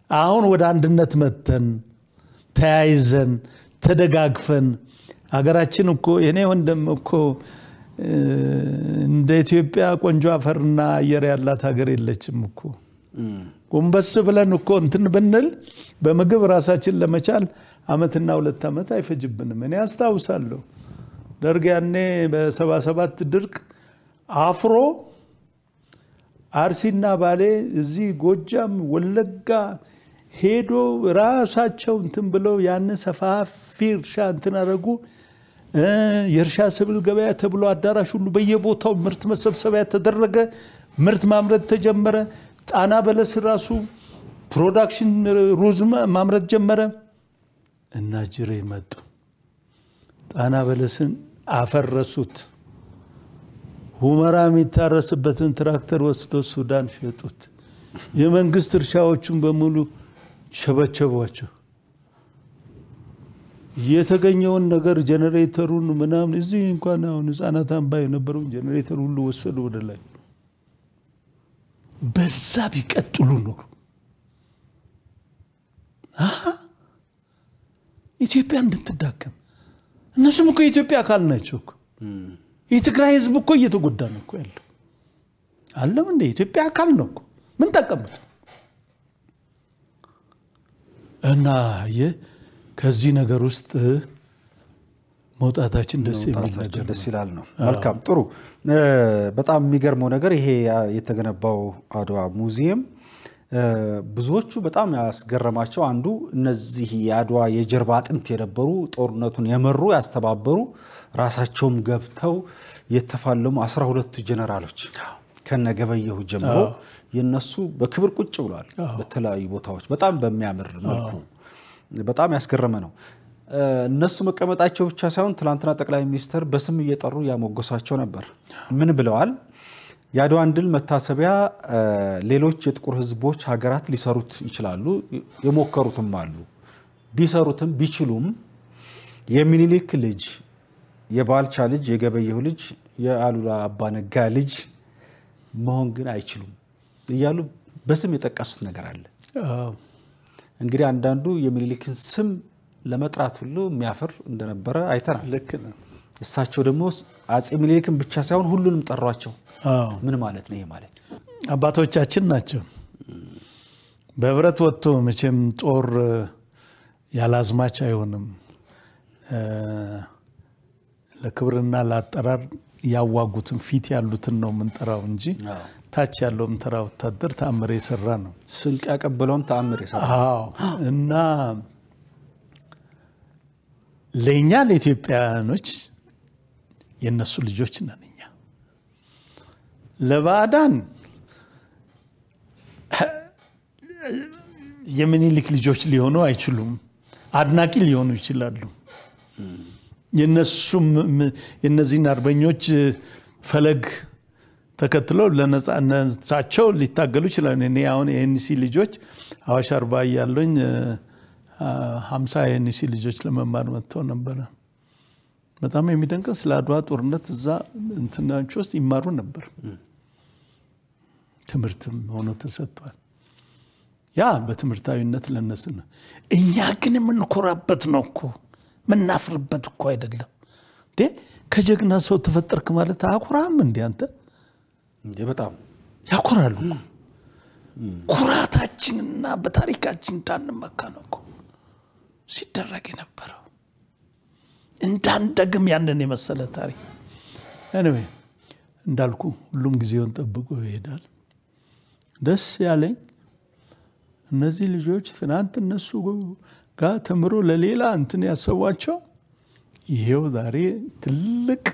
አሁን ወደ አንድነት መተን ተያይዘን ተደጋግፈን ሀገራችን እኮ የኔ ወንድም እኮ እንደ ኢትዮጵያ ቆንጆ አፈርና አየር ያላት ሀገር የለችም እኮ። ጎንበስ ብለን እኮ እንትን ብንል በምግብ ራሳችን ለመቻል አመትና ሁለት ዓመት አይፈጅብንም። እኔ አስታውሳለሁ ደርግ ያኔ በሰባ ሰባት ድርቅ አፍሮ አርሲና ባሌ እዚህ ጎጃም ወለጋ ሄዶ ራሳቸው እንትን ብለው ያን ሰፋፊ እርሻ እንትን አደረጉ። የእርሻ ሰብል ገበያ ተብሎ አዳራሽ ሁሉ በየቦታው ምርት መሰብሰቢያ ተደረገ። ምርት ማምረት ተጀመረ። ጣና በለስ ራሱ production ሩዝ ማምረት ጀመረ እና ጅሬ መጡ። ጣና በለስን አፈረሱት። ሁመራ የሚታረስበትን ትራክተር ወስዶ ሱዳን ሸጡት። የመንግስት እርሻዎቹን በሙሉ ቸበቸቧቸው። የተገኘውን ነገር ጀኔሬተሩን ምናምን እዚህ እንኳን አሁን ህፃናት አምባ የነበረውን ጀኔሬተር ሁሉ ወሰዱ ወደ ላይ። በዛ ቢቀጥሉ ኖሩ። ኢትዮጵያ እንድትዳከም። እነሱም እኮ የኢትዮጵያ አካል ናቸው እኮ። የትግራይ ህዝብ እኮ እየተጎዳ ነው እኮ ያለው። አለም እንደ የኢትዮጵያ አካል ነው እኮ። ምን ጠቀሙት እና ከዚህ ነገር ውስጥ መውጣታችን ደስ የሚል ደስ ይላል ነው። መልካም ጥሩ። በጣም የሚገርመው ነገር ይሄ የተገነባው አድዋ ሙዚየም ብዙዎቹ በጣም ያስገረማቸው አንዱ እነዚህ የአድዋ የጀርባ አጥንት የነበሩ ጦርነቱን የመሩ ያስተባበሩ ራሳቸውም ገብተው የተፋለሙ አስራ ሁለቱ ጀነራሎች ከነገበየሁ ጀምሮ የነሱ በክብር ቁጭ ብሏል በተለያዩ ቦታዎች በጣም በሚያምር መልኩ በጣም ያስገረመ ነው። እነሱ መቀመጣቸው ብቻ ሳይሆን ትናንትና ጠቅላይ ሚኒስትር በስም እየጠሩ ያሞገሷቸው ነበር። ምን ብለዋል? የአድዋን ድል መታሰቢያ ሌሎች የጥቁር ሕዝቦች ሀገራት ሊሰሩት ይችላሉ፣ የሞከሩትም አሉ። ቢሰሩትም ቢችሉም የሚኒሊክ ልጅ፣ የባልቻ ልጅ፣ የገበየሁ ልጅ፣ የአሉላ አባነጋ ልጅ መሆን ግን አይችሉም እያሉ በስም የጠቀሱት ነገር አለ። አዎ። እንግዲህ አንዳንዱ የሚኒሊክን ስም ለመጥራት ሁሉ የሚያፍር እንደነበረ አይተናል። ልክ እሳቸው ደግሞ አጼ ሚኒሊክን ብቻ ሳይሆን ሁሉንም ጠሯቸው። አዎ። ምን ማለት ነው ይሄ ማለት? አባቶቻችን ናቸው። በህብረት ወጥቶ መቼም ጦር ያለ አዝማች አይሆንም። ለክብርና ለአጠራር ያዋጉትን ፊት ያሉትን ነው የምንጠራው እንጂ ታች ያለውም ተራ ወታደር ተአምር የሰራ ነው። ስንቅ ያቀበለውም ተአምር የሰራ አዎ እና ለእኛ ለኢትዮጵያውያኖች የእነሱ ልጆች ነን። እኛ ለባዕዳን የሚኒሊክ ልጆች ሊሆኑ አይችሉም። አድናቂ ሊሆኑ ይችላሉ። የነሱም የነዚህን አርበኞች ፈለግ ተከትለው ለነጻነታቸው ሊታገሉ ይችላሉ። እኔ አሁን የኤንሲ ልጆች አዋሽ አርባ እያለኝ ሀምሳ የኤንሲ ልጆች ለመማር መጥተው ነበረ። በጣም የሚደንቀው ስለ አድዋ ጦርነት እዛ እንትናች ውስጥ ይማሩ ነበር። ትምህርትም ሆኖ ተሰጥቷል። ያ በትምህርታዊነት ለነሱ ነው። እኛ ግን የምንኮራበት ነው እኮ ምናፍርበት እኮ አይደለም እንዴ። ከጀግና ሰው ተፈጠርክ ማለት አኩራም እንዲ አንተ እንዴ በጣም ያኮራሉ እኮ። ኩራታችንና በታሪካችን እንዳንመካ ነው እኮ ሲደረግ የነበረው እንዳንደግም ያንን የመሰለ ታሪክ። ኤኒዌይ እንዳልኩ ሁሉም ጊዜውን ጠብቆ ይሄዳል። ደስ ያለኝ እነዚህ ልጆች ትናንት እነሱ ጋር ተምሮ ለሌላ እንትን ያሰቧቸው ይሄው ዛሬ ትልቅ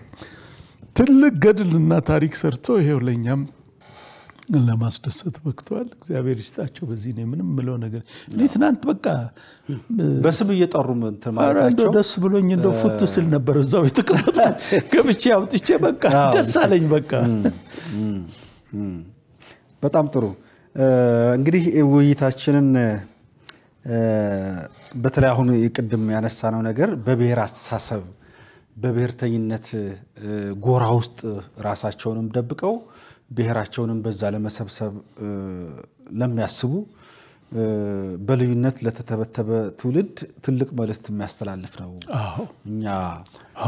ትልቅ ገድልና ታሪክ ሰርቶ ይሄው ለእኛም ለማስደሰት በቅተዋል። እግዚአብሔር ይስጣቸው። በዚህ ነው ምንም ምለው ነገር። እኔ ትናንት በቃ በስም እየጠሩ እንደው ደስ ብሎኝ እንደው ፉት ስል ነበር እዛው የተቀመጥኩት። ገብቼ አውጥቼ በቃ ደስ አለኝ በቃ። በጣም ጥሩ። እንግዲህ ውይይታችንን በተለይ አሁን ቅድም ያነሳነው ነገር በብሔር አስተሳሰብ በብሔርተኝነት ጎራ ውስጥ ራሳቸውንም ደብቀው ብሔራቸውንም በዛ ለመሰብሰብ ለሚያስቡ በልዩነት ለተተበተበ ትውልድ ትልቅ መልእክት የሚያስተላልፍ ነው። እኛ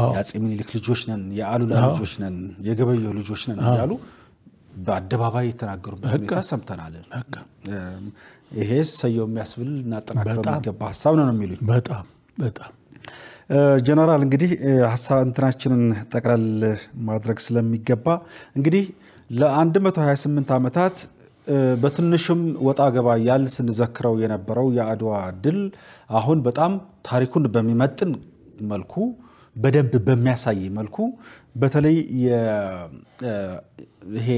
የአፄ ምኒልክ ልጆች ነን፣ የአሉላ ልጆች ነን፣ የገበየሁ ልጆች ነን እያሉ በአደባባይ የተናገሩበት ሁኔታ ሰምተናል። ይሄ ሰየው የሚያስብል ልናጠናክረው የሚገባ ሀሳብ ነው ነው የሚሉኝ። በጣም በጣም። ጀነራል እንግዲህ ሀሳብ እንትናችንን ጠቅለል ማድረግ ስለሚገባ እንግዲህ ለ128 ዓመታት በትንሹም ወጣ ገባ ያል ስንዘክረው የነበረው የአድዋ ድል አሁን በጣም ታሪኩን በሚመጥን መልኩ በደንብ በሚያሳይ መልኩ በተለይ ይሄ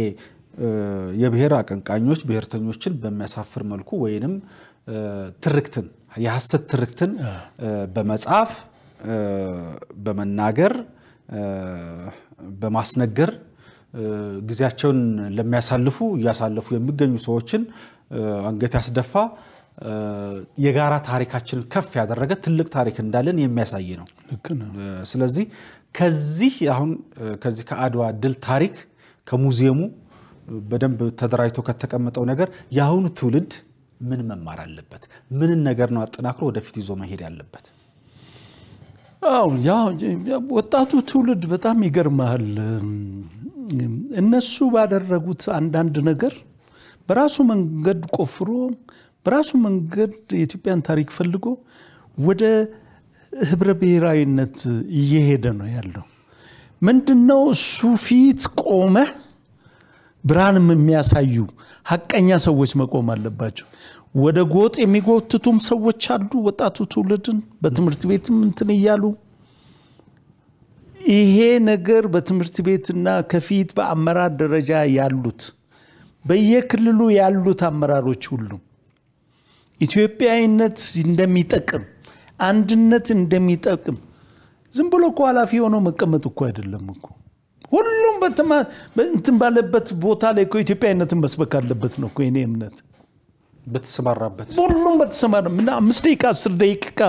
የብሔር አቀንቃኞች ብሔርተኞችን በሚያሳፍር መልኩ ወይንም ትርክትን የሐሰት ትርክትን በመጻፍ በመናገር በማስነገር ጊዜያቸውን ለሚያሳልፉ እያሳለፉ የሚገኙ ሰዎችን አንገት ያስደፋ የጋራ ታሪካችንን ከፍ ያደረገ ትልቅ ታሪክ እንዳለን የሚያሳይ ነው። ስለዚህ ከዚህ አሁን ከዚህ ከአድዋ ድል ታሪክ ከሙዚየሙ በደንብ ተደራጅቶ ከተቀመጠው ነገር የአሁኑ ትውልድ ምን መማር አለበት? ምንን ነገር ነው አጠናክሮ ወደፊት ይዞ መሄድ ያለበት? ወጣቱ ትውልድ በጣም ይገርመሃል። እነሱ ባደረጉት አንዳንድ ነገር በራሱ መንገድ ቆፍሮ በራሱ መንገድ የኢትዮጵያን ታሪክ ፈልጎ ወደ ህብረ ብሔራዊነት እየሄደ ነው ያለው። ምንድነው እሱ ፊት ቆመህ ብርሃንም የሚያሳዩ ሀቀኛ ሰዎች መቆም አለባቸው። ወደ ጎጥ የሚጎትቱም ሰዎች አሉ። ወጣቱ ትውልድን በትምህርት ቤትም እንትን እያሉ ይሄ ነገር በትምህርት ቤትና ከፊት በአመራር ደረጃ ያሉት በየክልሉ ያሉት አመራሮች ሁሉ ኢትዮጵያዊነት እንደሚጠቅም አንድነት እንደሚጠቅም ዝም ብሎ እኮ ኃላፊ ሆነው መቀመጥ እኮ አይደለም እኮ ሁሉም እንትን ባለበት ቦታ ላይ እኮ ኢትዮጵያዊነትን መስበክ አለበት ነው እኮ የኔ እምነት። በተሰማራበት ሁሉም በተሰማራ አምስት ደቂቃ አስር ደቂቃ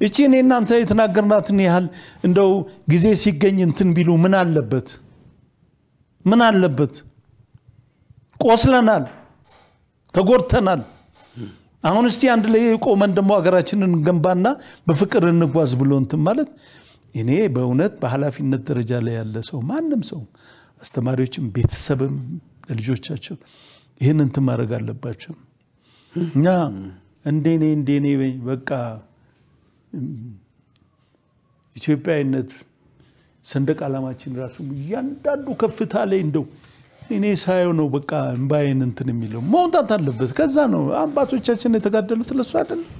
እቺ እኔ እናንተ የተናገርናትን ያህል እንደው ጊዜ ሲገኝ እንትን ቢሉ ምን አለበት? ምን አለበት? ቆስለናል፣ ተጎድተናል። አሁን እስቲ አንድ ላይ ቆመን ደግሞ ሀገራችንን እንገንባና በፍቅር እንጓዝ ብሎ እንትን ማለት እኔ በእውነት በኃላፊነት ደረጃ ላይ ያለ ሰው ማንም ሰው አስተማሪዎችም፣ ቤተሰብም ለልጆቻቸው ይህን እንትን ማድረግ አለባቸው። እኛ እንደኔ እንደኔ በቃ ኢትዮጵያዊነት ሰንደቅ ዓላማችን ራሱ እያንዳንዱ ከፍታ ላይ እንደው እኔ ሳየው ነው በቃ እምባዬን እንትን የሚለው መውጣት አለበት። ከዛ ነው አባቶቻችን የተጋደሉት ለሱ አይደለም።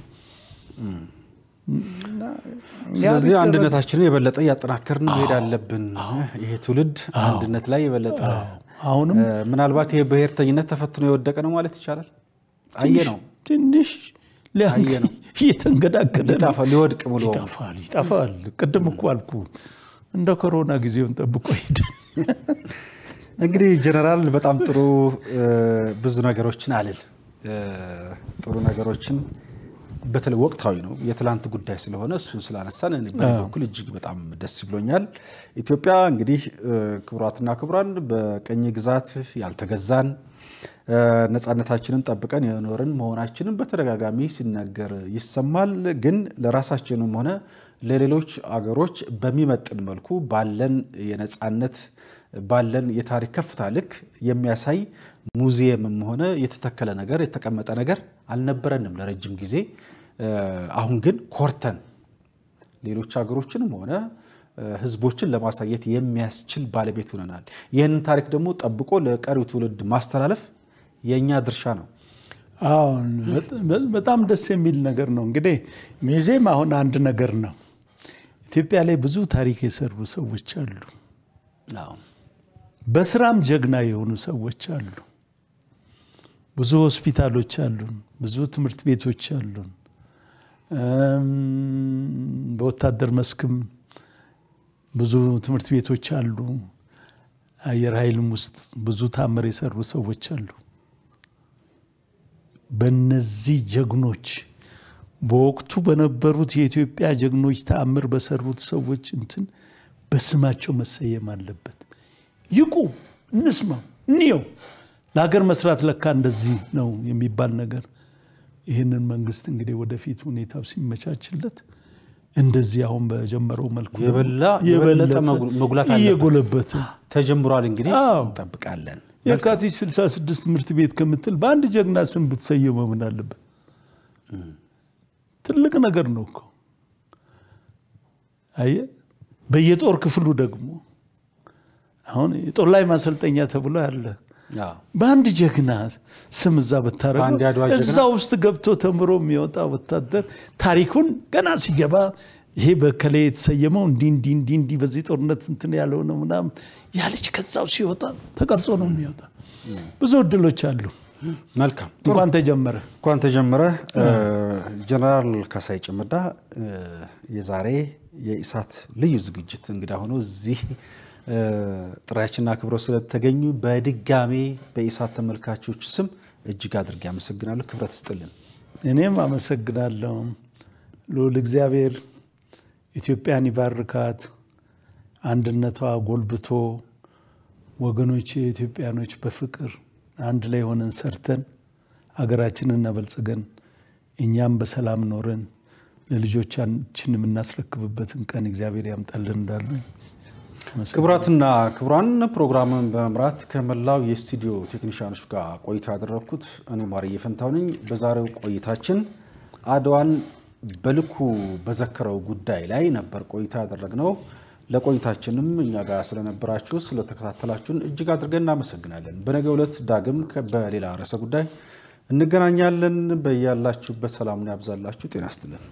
ስለዚህ አንድነታችንን የበለጠ እያጠናከርን መሄድ አለብን። ይሄ ትውልድ አንድነት ላይ የበለጠ አሁንም ምናልባት ይሄ ብሔርተኝነት ተፈትኖ የወደቀ ነው ማለት ይቻላል። አየ ነው ትንሽ እየተንገዳገደ ሊወድቅ ብሎ ይጠፋል ይጠፋል። ቅድም እኮ አልኩ እንደ ኮሮና ጊዜውን ጠብቆ ሄድ። እንግዲህ ጀነራል በጣም ጥሩ ብዙ ነገሮችን አልን። ጥሩ ነገሮችን በተለይ ወቅታዊ ነው የትላንት ጉዳይ ስለሆነ እሱን ስላነሳን በኩል እጅግ በጣም ደስ ብሎኛል። ኢትዮጵያ እንግዲህ ክቡራትና ክቡራን በቀኝ ግዛት ያልተገዛን ነፃነታችንን ጠብቀን የኖርን መሆናችንን በተደጋጋሚ ሲነገር ይሰማል። ግን ለራሳችንም ሆነ ለሌሎች አገሮች በሚመጥን መልኩ ባለን የነፃነት ባለን የታሪክ ከፍታ ልክ የሚያሳይ ሙዚየምም ሆነ የተተከለ ነገር የተቀመጠ ነገር አልነበረንም ለረጅም ጊዜ። አሁን ግን ኮርተን ሌሎች ሀገሮችንም ሆነ ሕዝቦችን ለማሳየት የሚያስችል ባለቤት ሆነናል። ይህንን ታሪክ ደግሞ ጠብቆ ለቀሪው ትውልድ ማስተላለፍ የእኛ ድርሻ ነው። አሁን በጣም ደስ የሚል ነገር ነው። እንግዲህ ሙዚየም አሁን አንድ ነገር ነው። ኢትዮጵያ ላይ ብዙ ታሪክ የሰሩ ሰዎች አሉ። በስራም ጀግና የሆኑ ሰዎች አሉ። ብዙ ሆስፒታሎች አሉን። ብዙ ትምህርት ቤቶች አሉን። በወታደር መስክም ብዙ ትምህርት ቤቶች አሉ። አየር ኃይልም ውስጥ ብዙ ታምር የሰሩ ሰዎች አሉ። በነዚህ ጀግኖች በወቅቱ በነበሩት የኢትዮጵያ ጀግኖች ተአምር በሰሩት ሰዎች እንትን በስማቸው መሰየም አለበት። ይቁ፣ እንስማው፣ እንየው። ለሀገር መስራት ለካ እንደዚህ ነው የሚባል ነገር ይህንን መንግስት እንግዲህ ወደፊት ሁኔታው ሲመቻችለት እንደዚህ አሁን በጀመረው መልኩ የበለጠ መጉላት አለበት። እየጎለበተ ተጀምሯል። እንግዲህ እንጠብቃለን። የካቲት 66 ትምህርት ቤት ከምትል በአንድ ጀግና ስም ብትሰየመው ምን አለበት? ትልቅ ነገር ነው እኮ። አየህ፣ በየጦር ክፍሉ ደግሞ አሁን የጦር ላይ ማሰልጠኛ ተብሎ ያለ አዎ። በአንድ ጀግና ስም እዛ ጀግና? እዛ ውስጥ ገብቶ ተምሮ የሚወጣ ወታደር ታሪኩን ገና ሲገባ ይሄ በከላይ የተሰየመው እንዲህ እንዲህ እንዲህ እንዲህ በዚህ ጦርነት እንትን ያለው ነው ምናምን ያለች ከዛው ሲወጣ ተቀርጾ ነው የሚወጣ። ብዙ እድሎች አሉ። መልካም እንኳን ተጀመረ። እንኳን ተጀመረ። ጀነራል ካሳይ ጭምዳ የዛሬ የኢሳት ልዩ ዝግጅት እንግዳ ሆነው እዚህ ጥሪያችንን አክብረው ስለተገኙ በድጋሜ በኢሳት ተመልካቾች ስም እጅግ አድርጌ አመሰግናለሁ። ክብረት ስጥልን። እኔም አመሰግናለሁ። ልዑል እግዚአብሔር ኢትዮጵያን ይባርካት፣ አንድነቷ ጎልብቶ ወገኖች የኢትዮጵያኖች በፍቅር አንድ ላይ ሆነን ሰርተን ሀገራችንን እናበልጽገን እኛም በሰላም ኖረን ለልጆቻችን የምናስረክብበትን ቀን እግዚአብሔር ያምጣልን እንዳለን ክቡራትና ክቡራን ፕሮግራምን በመምራት ከመላው የስቱዲዮ ቴክኒሽያኖች ጋር ቆይታ ያደረግኩት እኔ ማርዬ ፈንታው ነኝ። በዛሬው ቆይታችን አድዋን በልኩ በዘከረው ጉዳይ ላይ ነበር ቆይታ ያደረግነው። ለቆይታችንም እኛ ጋር ስለነበራችሁ ስለተከታተላችሁን እጅግ አድርገን እናመሰግናለን። በነገው ዕለት ዳግም በሌላ ርዕሰ ጉዳይ እንገናኛለን። በያላችሁበት ሰላሙን ያብዛላችሁ። ጤና ይስጥልን።